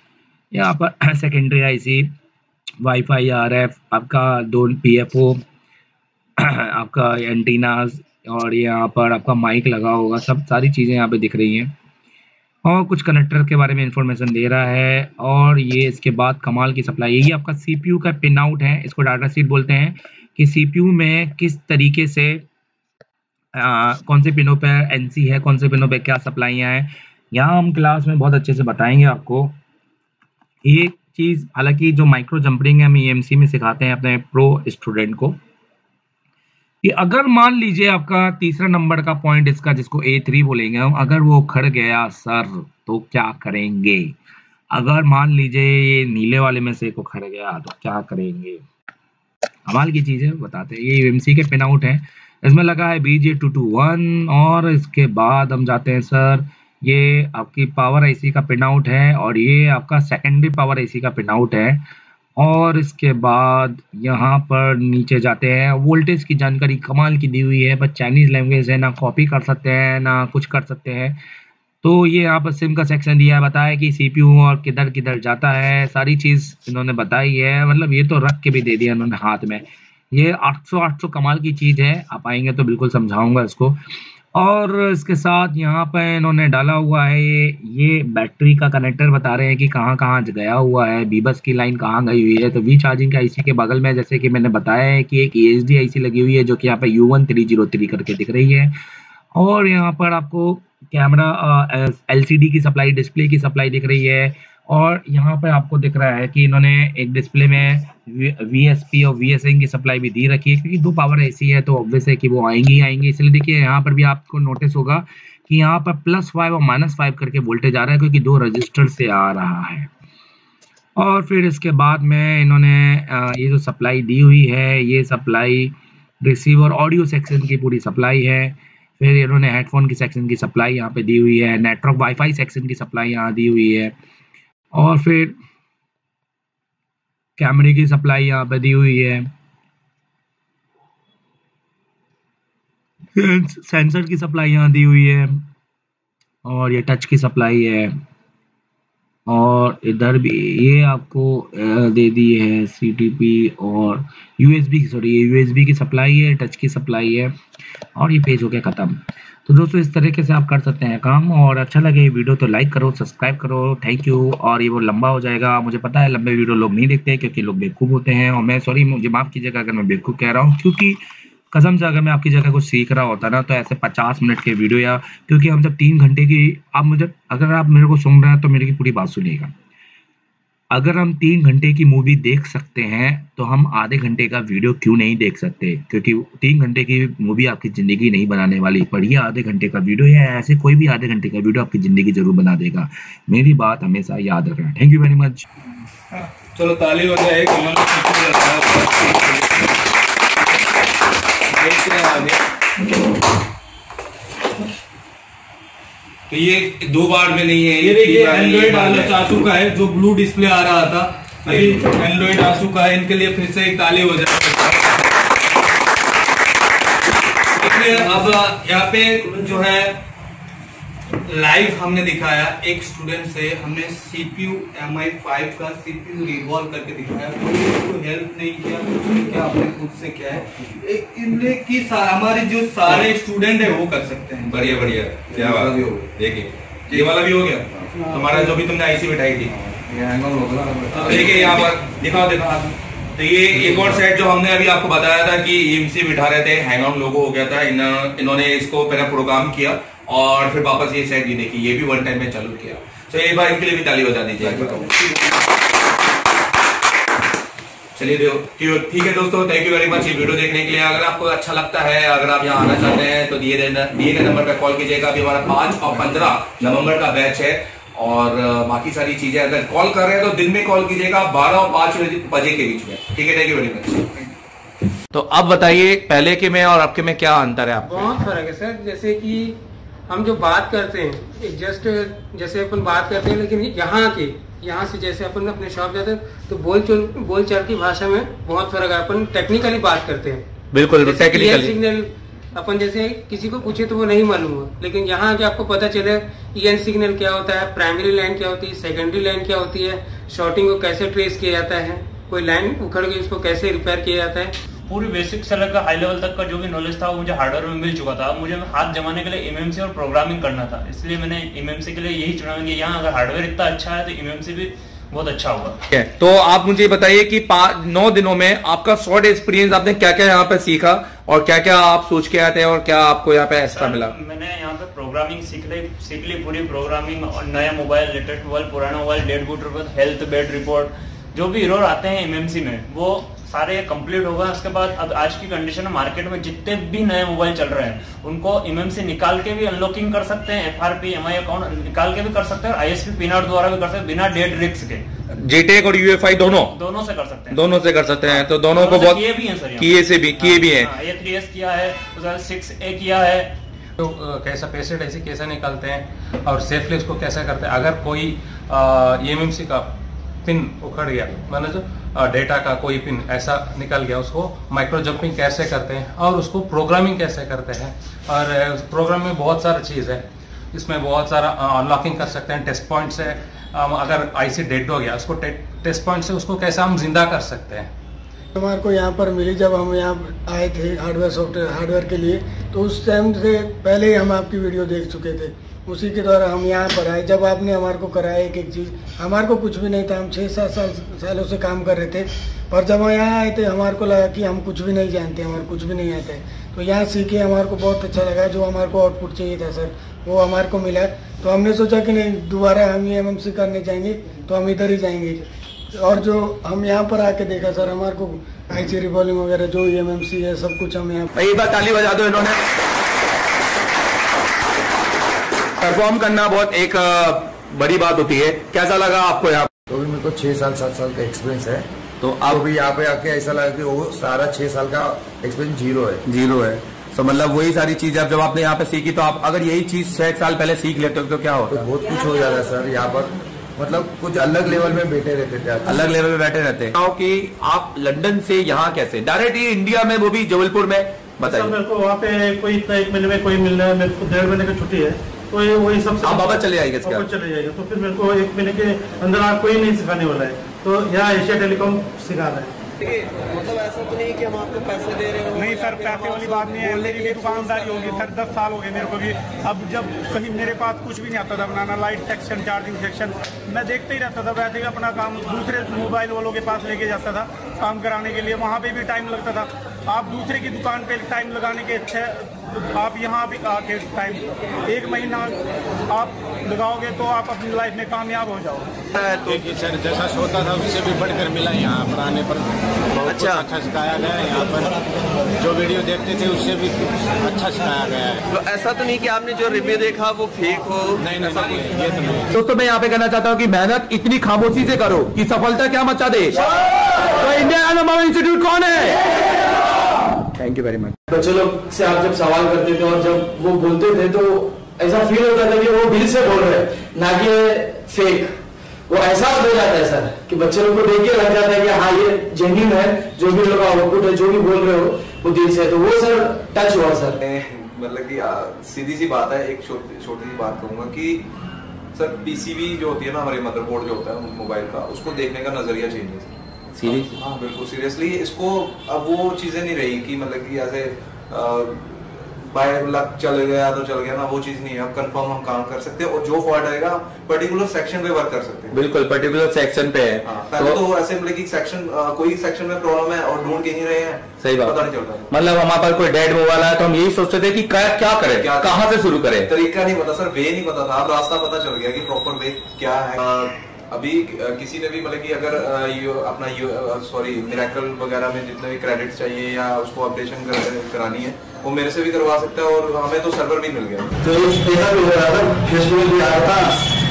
यहाँ पर secondary I C WiFi R F आपका दो पी एफ़ ओ आपका एंटीनाज और यहाँ पर आपका माइक लगा होगा सब सारी चीज़ें यहाँ पे दिख रही हैं। और कुछ कनेक्टर के बारे में इंफॉर्मेशन दे रहा है और ये इसके बाद कमाल की सप्लाई यही आपका सीपीयू का पिन आउट है इसको डाटा सीट बोलते हैं कि सीपीयू में किस तरीके से आ, कौन से पिनों पर एनसी है कौन से पिनों पर क्या सप्लाइयाँ हैं। यहाँ हम क्लास में बहुत अच्छे से बताएँगे आपको। एक चीज़, हालाँकि जो माइक्रो जंपरिंग है, हम ई में सिखाते हैं अपने प्रो स्टूडेंट को, कि अगर मान लीजिए आपका तीसरा नंबर का पॉइंट इसका, जिसको ए थ्री बोलेंगे हम, अगर वो खड़ गया, सर तो क्या करेंगे? अगर मान लीजिए ये नीले वाले में से को खड़ गया तो क्या करेंगे? कमाल की चीज़ है बताते हैं। ये यूएमसी के पिन आउट है। इसमें लगा है B J two two one और इसके बाद हम जाते हैं, सर ये आपकी पावर आईसी का पिन आउट है और ये आपका सेकेंडरी पावर आईसी का पिन आउट है। और इसके बाद यहाँ पर नीचे जाते हैं। वोल्टेज की जानकारी कमाल की दी हुई है बस चाइनीज़ लैंग्वेज है ना कॉपी कर सकते हैं, ना कुछ कर सकते हैं। तो ये यहाँ पर सिम का सेक्शन दिया है, बताया कि सीपीयू और किधर किधर जाता है, सारी चीज़ इन्होंने बताई है। मतलब ये तो रख के भी दे दिया इन्होंने हाथ में। ये 800 800 कमाल की चीज़ है, आप आएँगे तो बिल्कुल समझाऊँगा इसको। और इसके साथ यहाँ पे इन्होंने डाला हुआ है, ये ये बैटरी का कनेक्टर बता रहे हैं कि कहाँ कहाँ गया हुआ है बीबस की लाइन कहाँ गई हुई है तो वी चार्जिंग के आईसी के बगल में, जैसे कि मैंने बताया है कि एक डी आईसी लगी हुई है, जो कि यहाँ पे U one three zero three करके दिख रही है। और यहाँ पर आपको कैमरा एल सी डी की सप्लाई डिस्प्ले की सप्लाई दिख रही है। और यहाँ पे आपको दिख रहा है कि इन्होंने एक डिस्प्ले में वी एस पी और वी एस एन की सप्लाई भी दी रखी है, क्योंकि दो पावर ऐसी है तो ऑब्वियस है कि वो आएँगे ही आएँगे। इसलिए देखिए, यहाँ पर भी आपको नोटिस होगा कि यहाँ पर प्लस फाइव और माइनस फाइव करके वोल्टेज आ रहा है, क्योंकि दो रजिस्टर से आ रहा है। और फिर इसके बाद में इन्होंने ये जो सप्लाई दी हुई है, ये सप्लाई रिसीवर ऑडियो सेक्शन की पूरी सप्लाई है। फिर इन्होंने हेडफोन की सेक्शन की सप्लाई यहाँ पे दी हुई है नेटवर्क वाईफाई सेक्शन की सप्लाई यहाँ दी हुई है। और फिर कैमरे की सप्लाई यहाँ पे दी हुई है। सेंसर की सप्लाई यहाँ दी हुई है और ये टच की सप्लाई है। और इधर भी ये आपको दे दी है सी टी पी और यूएसबी सॉरी ये यूएसबी की सप्लाई है टच की सप्लाई है और ये पेज हो गया ख़त्म। तो दोस्तों, इस तरीके से आप कर सकते हैं काम। और अच्छा लगे वीडियो तो लाइक करो सब्सक्राइब करो। थैंक यू और ये वो लंबा हो जाएगा। मुझे पता है लंबे वीडियो लोग नहीं देखते क्योंकि लोग बेवकूफ़ होते हैं। और मैं सॉरी मुझे माफ़ कीजिएगा अगर मैं बेवकूफ़ कह रहा हूँ। क्योंकि कसम से अगर मैं आपकी जगह कुछ सीख रहा होता ना तो ऐसे पचास मिनट के वीडियो या क्योंकि हम जब तीन घंटे की आप मुझे अगर आप मेरे को सुन रहे हैं तो मेरी पूरी बात सुनिएगा। अगर हम तीन घंटे की मूवी देख सकते हैं तो हम आधे घंटे का वीडियो क्यों नहीं देख सकते? क्योंकि तीन घंटे की मूवी आपकी ज़िंदगी नहीं बनाने वाली। पढ़िए आधे घंटे का वीडियो या ऐसे कोई भी आधे घंटे का वीडियो आपकी ज़िंदगी ज़रूर बना देगा। मेरी बात हमेशा याद रखना थैंक यू वेरी मच
चलो ताली हो जाए आगे। तो ये दो बार में नहीं है
ये देखिए एंड्रॉइड आ चुका है। जो ब्लू डिस्प्ले आ रहा था। अभी एंड्रॉइड आ चुका है इनके लिए फिर से एक ताली हो। जाए अब यहाँ पे जो है लाइव हमने दिखाया एक स्टूडेंट से हमने सीपीयू एम आई फाइव का सीपीयू रिवॉल्व करके दिखाया। कोई इसको हेल्प नहीं किया कुछ नहीं किया अपने खुद से क्या है? इनने की हमारे जो सारे स्टूडेंट है वो कर सकते हैं।
बढ़िया बढ़िया। क्या बात
हो। गया।
देखिए ये वाला भी हो गया। हमारा जो भी तुमने आईसी बिठाई थी। देखिए यहाँ पर दिखाओ दिखाओ। तो ये एक और सेट जो हमने अभी आपको बताया था कि ईएमसी बिठा रहे थे हैंग ऑन लोगो हो गया था। इन, इन्होंने इसको पहले प्रोग्राम किया। और फिर वापस ये सेट ये देखिए ये भी वन टाइम में चालू किया। तो एक बार इनके लिए भी ताली बजा दीजिए चलिए दो- ठीक ठीक है दोस्तों थैंक यू वेरी मच ये वीडियो देखने के लिए। अगर आपको अच्छा लगता है अगर आप यहाँ आना चाहते हैं तो दिए दिए गए नंबर पर कॉल कीजिएगा। अभी हमारा पाँच और पंद्रह नवंबर का बैच है और बाकी सारी चीज़ें अगर कॉल कर रहे हैं तो दिन में कॉल कीजिएगा बारह और पाँच बजे के बीच में। ठीक है थैंक यू वेरी मच तो अब बताइए पहले के में और आपके में क्या अंतर है आपको?
बहुत फ़र्क है सर जैसे कि हम जो बात करते हैं जस्ट जैसे अपन बात करते हैं लेकिन यहाँ के यहाँ से जैसे अपन अपने शॉप जाते हैं तो बोल चल बोल चाल की भाषा में बहुत फ़र्क है। अपन टेक्निकली बात करते हैं।
बिल्कुल टेक्निकली
सिग्नल अपन जैसे किसी को पूछे तो वो नहीं मालूम हो लेकिन यहाँ के आपको पता चले ईएन सिग्नल क्या होता है प्राइमरी लाइन क्या होती है सेकेंडरी लाइन क्या होती है शॉर्टिंग को कैसे ट्रेस किया जाता है कोई लाइन उखड़ गई उसको कैसे रिपेयर किया जाता है।
पूरी बेसिक से लेकर हाई लेवल तक का जो भी नॉलेज था वो मुझे हार्डवेयर में मिल चुका था। मुझे हाथ जमाने के लिए एमएमसी और प्रोग्रामिंग करना था। इसलिए मैंने एमएमसी के लिए यही चुना कि यहाँ अगर हार्डवेयर इतना अच्छा है तो एमएमसी भी बहुत अच्छा होगा।
है तो आप मुझे बताइए कि नौ दिनों में आपका शॉर्ट एक्सपीरियंस आपने क्या क्या यहाँ पे सीखा और क्या क्या आप सोच के आते हैं और क्या आपको यहाँ पे एक्स्ट्रा मिला?
मैंने यहाँ पे प्रोग्रामिंग सीख ली सीख ली पूरी प्रोग्रामिंग और नया मोबाइल लेटेस्ट मोबाइल पुराना mobile boot report health bad report जो भी एरर आते हैं एमएमसी में वो सारे कंप्लीट होगा उसके बाद अब आज की कंडीशन में मार्केट में जितने भी नए मोबाइल चल रहे हैं उनको एमएमसी निकाल के भी अनलॉकिंग कर सकते हैं एफआरपी एमआई अकाउंट निकाल के भी कर सकते हैं और आईएसपी पिनआउट द्वारा भी कर सकते हैं बिना डेट रिक्स के।
जेटेक और यूएफआई दोनों?
दोनों से कर सकते हैं।
दोनों से कर सकते हैं तो दोनों को बहुत
किए भी हैं सर
किए से भी किए भी हैं।
हाँ, ये थ्री एस किया है सिक्स ए किया है।
तो कैसा पेशेंट ऐसे कैसे निकालते हैं और सेफली उसको कैसे करते हैं? अगर कोई ई का पिन उखड़ गया। मतलब जो डेटा का कोई पिन ऐसा निकल गया उसको माइक्रो जंपिंग कैसे करते हैं और उसको प्रोग्रामिंग कैसे करते हैं। और प्रोग्राम में बहुत सारा चीज़ है। इसमें बहुत सारा अनलॉकिंग कर सकते हैं टेस्ट पॉइंट से अगर आईसी डेड हो गया उसको टे, टेस्ट पॉइंट से उसको कैसे हम ज़िंदा कर सकते हैं।
हमारे को यहाँ पर मिली जब हम यहाँ आए थे हार्डवेयर सॉफ्टवेयर हार्डवेयर के लिए तो उस टाइम से पहले ही हम आपकी वीडियो देख चुके थे। उसी के द्वारा हम यहाँ पर आए। जब आपने हमारे को कराया एक एक चीज़, हमारे को कुछ भी नहीं था। हम छः सात साल, सालों से काम कर रहे थे। पर जब हम यहाँ आए थे हमारे को लगा कि हम कुछ भी नहीं जानते, हमारे कुछ भी नहीं आता। तो यहाँ सीखे, हमारे को बहुत अच्छा लगा। जो हमारे को आउटपुट चाहिए था सर, वो हमारे को मिला। तो हमने सोचा कि नहीं, दोबारा हम ये एम करने जाएँगे तो हम इधर ही जाएँगे। और जो हम यहाँ पर आके देखा सर, हमारे को आई रिवॉल्विंग वगैरह, जो ई एम एम सी है, सब कुछ हम यहाँ
भाई बार ताली बजा दो इन्होंने। परफॉर्म करना बहुत एक बड़ी बात होती है। कैसा लगा आपको यहाँ?
तो भी मेरे को छह साल सात साल का एक्सपीरियंस है।
तो
अब
आप
भी यहाँ पे आके ऐसा लगा कि वो सारा छह साल का एक्सपीरियंस ज़ीरो है।
ज़ीरो है। तो मतलब वही सारी चीज़ अब जब आपने यहाँ पे सीखी तो आप अगर यही चीज़ छह साल पहले सीख लेते हो तो क्या
तो बहुत कुछ हो जाता है सर यहाँ पर। मतलब कुछ अलग लेवल में बैठे रहते थे
अलग लेवल में बैठे रहते। हैं कि आप लंदन से यहाँ कैसे? डायरेक्ट ही इंडिया में वो भी जबलपुर में?
सर
बताइए।
मेरे को वहाँ पे कोई इतना एक महीने में कोई मिलना है मेरे को डेढ़ महीने की छुट्टी है। तो ये वही सब
आप वापस चले जाएँगे इसके
चले जाएगा तो फिर मेरे को एक महीने के अंदर आप कोई नहीं सिखाने वाला है। तो यहाँ एशिया टेलीकॉम सिखा रहा है।
नहीं सर पैसे वाली बात नहीं है। मेरी भी दुकानदारी होगी सर दस साल हो गए मेरे को भी। अब जब कहीं मेरे पास कुछ भी नहीं आता था बनाना लाइट सेक्शन चार्जिंग सेक्शन मैं देखते ही रहता था वैसे ही अपना काम दूसरे मोबाइल वालों के पास लेके जाता था काम कराने के लिए। वहाँ पे भी टाइम लगता था। आप दूसरे की दुकान पे टाइम लगाने के अच्छे आप यहाँ भी आके टाइम एक महीना आप लगाओगे तो आप अपनी लाइफ में कामयाब हो जाओगे।
देखिए सर जैसा सोचा था उससे भी बढ़कर मिला यहाँ पर आने पर। बहुत अच्छा। अच्छा सिखाया गया है यहाँ पर। जो वीडियो देखते थे उससे भी अच्छा सिखाया गया है।
तो ऐसा तो नहीं कि आपने जो रिव्यू देखा वो फेक हो?
नहीं ये तो नहीं।
दोस्तों मैं यहाँ पे कहना चाहता हूँ कि मेहनत इतनी खामोशी से करो कि सफलता क्या मचा दे। तो इंडिया इंस्टीट्यूट कौन है? थैंक यू वेरी मच
बच्चे लोग से आप जब सवाल करते थे और जब वो बोलते थे तो ऐसा फील होता था कि वो दिल से बोल रहे हैं ना कि फेक वो एहसास हो जाता है सर कि बच्चे लोग को देख के लग जाता है कि हाँ ये जेन्यून है जो भी लोग आउटपुट है जो भी बोल रहे हो वो दिल से है। तो वो सर टच हुआ सर।
मतलब कि आ, सीधी सी बात है एक छोटी छोटी सी बात कहूँगा कि सर पीसीबी जो होती है ना हमारी मदरबोर्ड जो होता है मोबाइल का उसको देखने का नज़रिया चेंज है
सीरियस
हाँ बिल्कुल सीरियसली इसको अब वो चीज़ें नहीं रही कि मतलब कि ऐसे बाय लक चल गया तो चल गया ना वो चीज़ नहीं है। अब कंफर्म हम काम कर सकते हैं और जो फॉल्ट आएगा पर्टिकुलर सेक्शन पे वर्क कर सकते हैं।
बिल्कुल पर्टिकुलर सेक्शन पे है।
हाँ, पहले तो ऐसे मतलब कि सेक्शन कोई सेक्शन में प्रॉब्लम है और ढूंढ के नहीं रहे हैं
सही बात।
पता नहीं
मतलब हमारे पास कोई डेड मोबाइल है तो हम यही सोचते थे कि क्या क्या करें?
क्या
कहाँ से शुरू करें?
तरीका नहीं पता सर वे नहीं पता था। अब रास्ता पता चल गया कि प्रॉपर वे क्या है। अभी किसी ने भी मतलब कि अगर यो, अपना सॉरी मिराकल वगैरह में जितने भी क्रेडिट चाहिए या उसको अपडेशन कर, करानी है वो मेरे से भी करवा सकता है और हमें तो सर्वर भी मिल गया।
तो ऐसा भी हो रहा था फेसबुक भी आ रहा था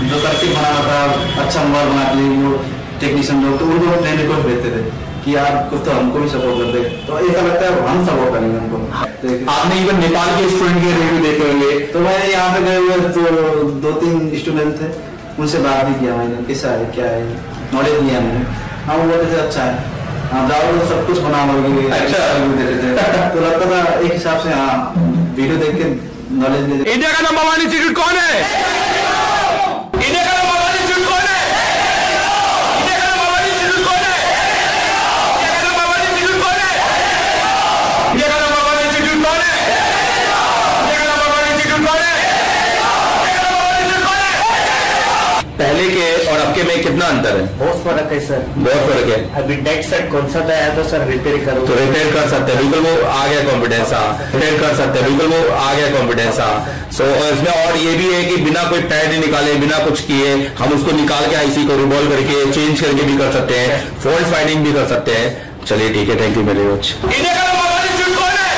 जो सर्किट बना रहा था अच्छा मोबाइल बना के लिए वो टेक्नीशियन लोग तो उनको फ्रेंड रिक्वेस्ट भेजते थे कि यार कुछ तो हमको भी सपोर्ट कर दे। तो ऐसा लगता है हम सपोर्ट करेंगे उनको तो
आपने इवन नेपाल के स्टूडेंट के रिव्यू देखे होंगे।
तो मैंने यहाँ पे गए हुए तो दो तीन स्टूडेंट थे। उनसे बात भी किया मैंने कैसा है क्या है नॉलेज लिया मैंने हाँ वो बोलते थे अच्छा है। हाँ जाओ तो सब कुछ बना लोगे अच्छा। थे तो लगता था एक हिसाब से हाँ वीडियो देख के नॉलेज
इंडिया का नंबर वन इंस्टीट्यूट कौन है इंडिया का नंबर वन इंस्टीट्यूट कौन है इंडिया का नंबर वन इंस्टीट्यूट कौन है इंडिया का नंबर वन इंस्टीट्यूट कौन है इंडिया का नंबर वन इंस्टीट्यूट कौन है इंडिया का नंबर वन इंस्टीट्यूट कौन है पहले के और अब के में कितना अंतर है?
बहुत फ़र्क है सर।
बहुत फ़र्क है।
अभी डेट सेट कौन सा था तो सर रिपेयर करो?
तो रिपेयर कर सकते हैं। बिल्कुल वो आ गया कॉन्फिडेंस हाँ। रिपेयर कर सकते हैं। बिल्कुल वो आ गया कॉन्फिडेंस हाँ। सो इसमें और ये भी है कि बिना कोई पैड निकाले बिना कुछ किए हम उसको निकाल के आईसी को रिवॉल्व करके चेंज करके भी कर सकते हैं। फॉल्ट फाइंडिंग भी कर सकते हैं। चलिए ठीक है। Thank you very much India का नंबर वन इंस्टीट्यूट कौन है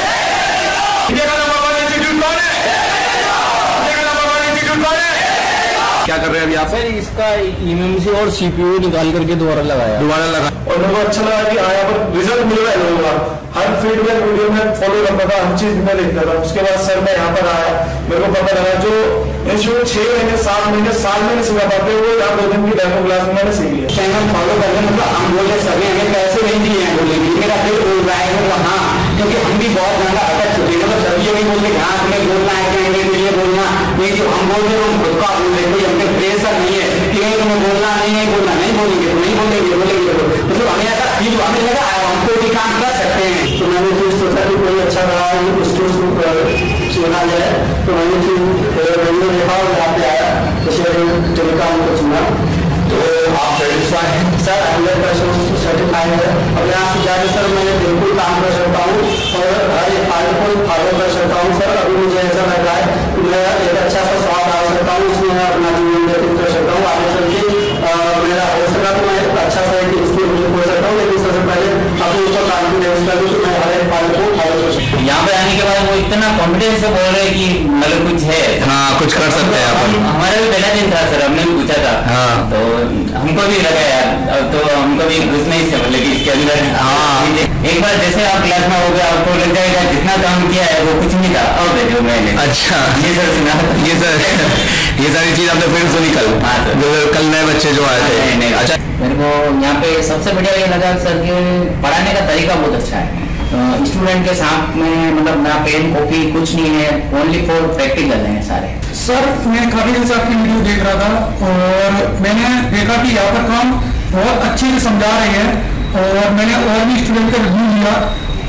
इंडिया का नंबर वन इंस्टीट्यूट कौन है इंडिया का नंबर वन इंस्टीट्यूट कौन है क्या कर रहे हैं अभी आप?
सर इसका ईएमएमसी और सीपीयू निकाल करके दोबारा लगाया।
दोबारा लगा।
और मेरे को अच्छा लगा कि यहाँ पर रिज़ल्ट मिल रहा है लोगों का। हर फीडबैक वीडियो में फॉलो करता था हर चीज़ में देखता था। उसके बाद सर मैं यहाँ पर आया मेरे को पता लगा जो इंस्टीट्यूट छह महीने सात महीने साल में नहीं सिखा पाते वो यहाँ दो दिन की डेमो क्लास में मैंने सीख लिया।
हम फॉलो करते मतलब हम बोले सभी हमें पैसे नहीं दिए हैं बोले मेरा दिल बोल रहा है मतलब हाँ क्योंकि हम भी बहुत ज़्यादा अटक चुके हैं मतलब सभी ये बोलते हाँ तुम्हें बोलना है कहेंगे तो ये बोलना नहीं जो हम बोल रहे हैं हम खुद का बोल रहे कोई हमने प्रेशर नहीं है कि नहीं तुम्हें बोलना नहीं है बोलना नहीं बोलेंगे तो नहीं बोलेंगे बोलेंगे तो मतलब हमें ऐसा फील हमें लगा हमको भी काम कर सकते हैं तो मैंने फिर सोचा कि कोई अच्छा रहा है उसको चुना जाए तो मैंने फिर देखा और यहाँ पे आया। तो टेलीकॉम को चुना तो आप सेटिस्फाई हैं? सर हंड्रेड परसेंट सर्टिफाइड है। अब यहाँ से जाके सर मैं बिल्कुल काम कर सकता हूँ। और हर एक फ़ाइल को फॉलो कर सकता हूँ। सर, अभी मुझे ऐसा लग रहा है कि मैं एक अच्छा सा स्वाद आ सकता हूँ। उसमें मैं अपना इंस्टीट्यूट हूँ लेकिन सबसे पहले अपने ऊपर कॉन्फिडेंस करूँ कि मैं हर एक फ़ाइल को फॉलो कर सकता हूँ।
यहाँ पे आने के बाद वो इतना कॉन्फिडेंस से बोल रहे हैं कि मतलब कुछ है।
हाँ कुछ कर सकते हैं अपन।
हमारा भी पहला दिन था सर हमने भी पूछा था।
हाँ।
तो हमको भी लगा यार अब तो हमको भी घुस नहीं से मतलब कि इसके अंदर। हाँ। एक बार जैसे आप क्लास में हो गए आपको लग जाएगा जितना काम किया है वो कुछ नहीं था। और देखो मैंने
अच्छा।
ये सर सुना।
ये सर ये सारी चीज़ आपने फिर सुनी कल। जो कल नए बच्चे जो आए थे। अच्छा
मेरे को यहाँ पे सबसे बढ़िया ये लगा सर कि पढ़ाने का तरीका बहुत अच्छा है। स्टूडेंट के साथ में मतलब ना पेन कॉपी कुछ नहीं है ओनली फॉर प्रैक्टिकल है सारे।
सर, मैं काफ़ी दिन से आपकी वीडियो देख रहा था और मैंने देखा कि यहाँ पर काम बहुत अच्छे से समझा रहे हैं और मैंने और भी स्टूडेंट का रिव्यू लिया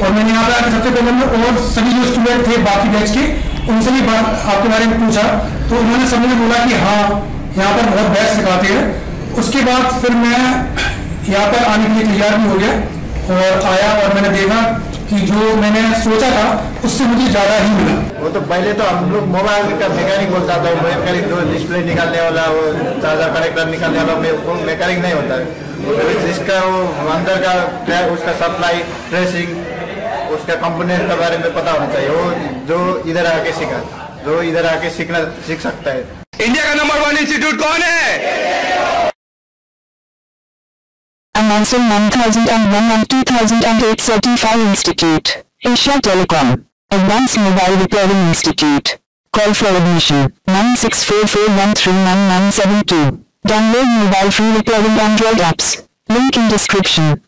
और मैंने यहाँ पे आकर सबसे पहले मैं और सभी जो स्टूडेंट थे बाकी बैच के, उनसे भी आपके बारे में पूछा। तो उन्होंने सबने बोला कि हाँ यहाँ पर बहुत बेस्ट सिखाते हैं। उसके बाद फिर मैं यहाँ पर आने के लिए तैयार भी हो गया और आया और मैंने देखा कि जो मैंने सोचा था उससे मुझे ज़्यादा ही मिला।
वो तो पहले तो हम लोग मोबाइल का मैकेनिक बोलता था मैकेनिक तो डिस्प्ले निकालने वाला वो चार्जर कनेक्टर निकालने वाला वो मैकेनिक नहीं होता। है जिसका वो अंदर का ट्रैक उसका सप्लाई ट्रेसिंग उसका कंपोनेंट के बारे में पता होना चाहिए। वो जो इधर आके सीखा जो इधर आके सीखना सीख सकता है।
इंडिया का नंबर वन इंस्टीट्यूट कौन है?
Announcing 1001 and 2008 Certified Institute. Asia Telecom. Advanced Mobile Repairing Institute. Call for admission 9644139972. Download mobile free repairing Android apps. Link in description.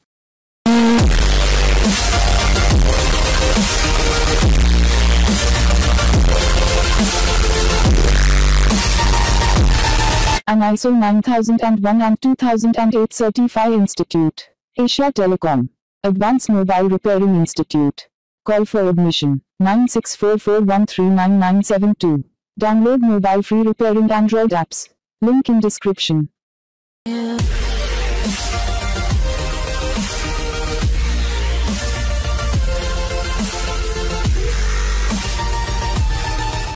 An ISO 9001 and 2008 Certified Institute. Asia Telecom. Advanced Mobile Repairing Institute. Call for admission 9644139972. Download mobile free repairing Android apps. Link in description.
Yeah.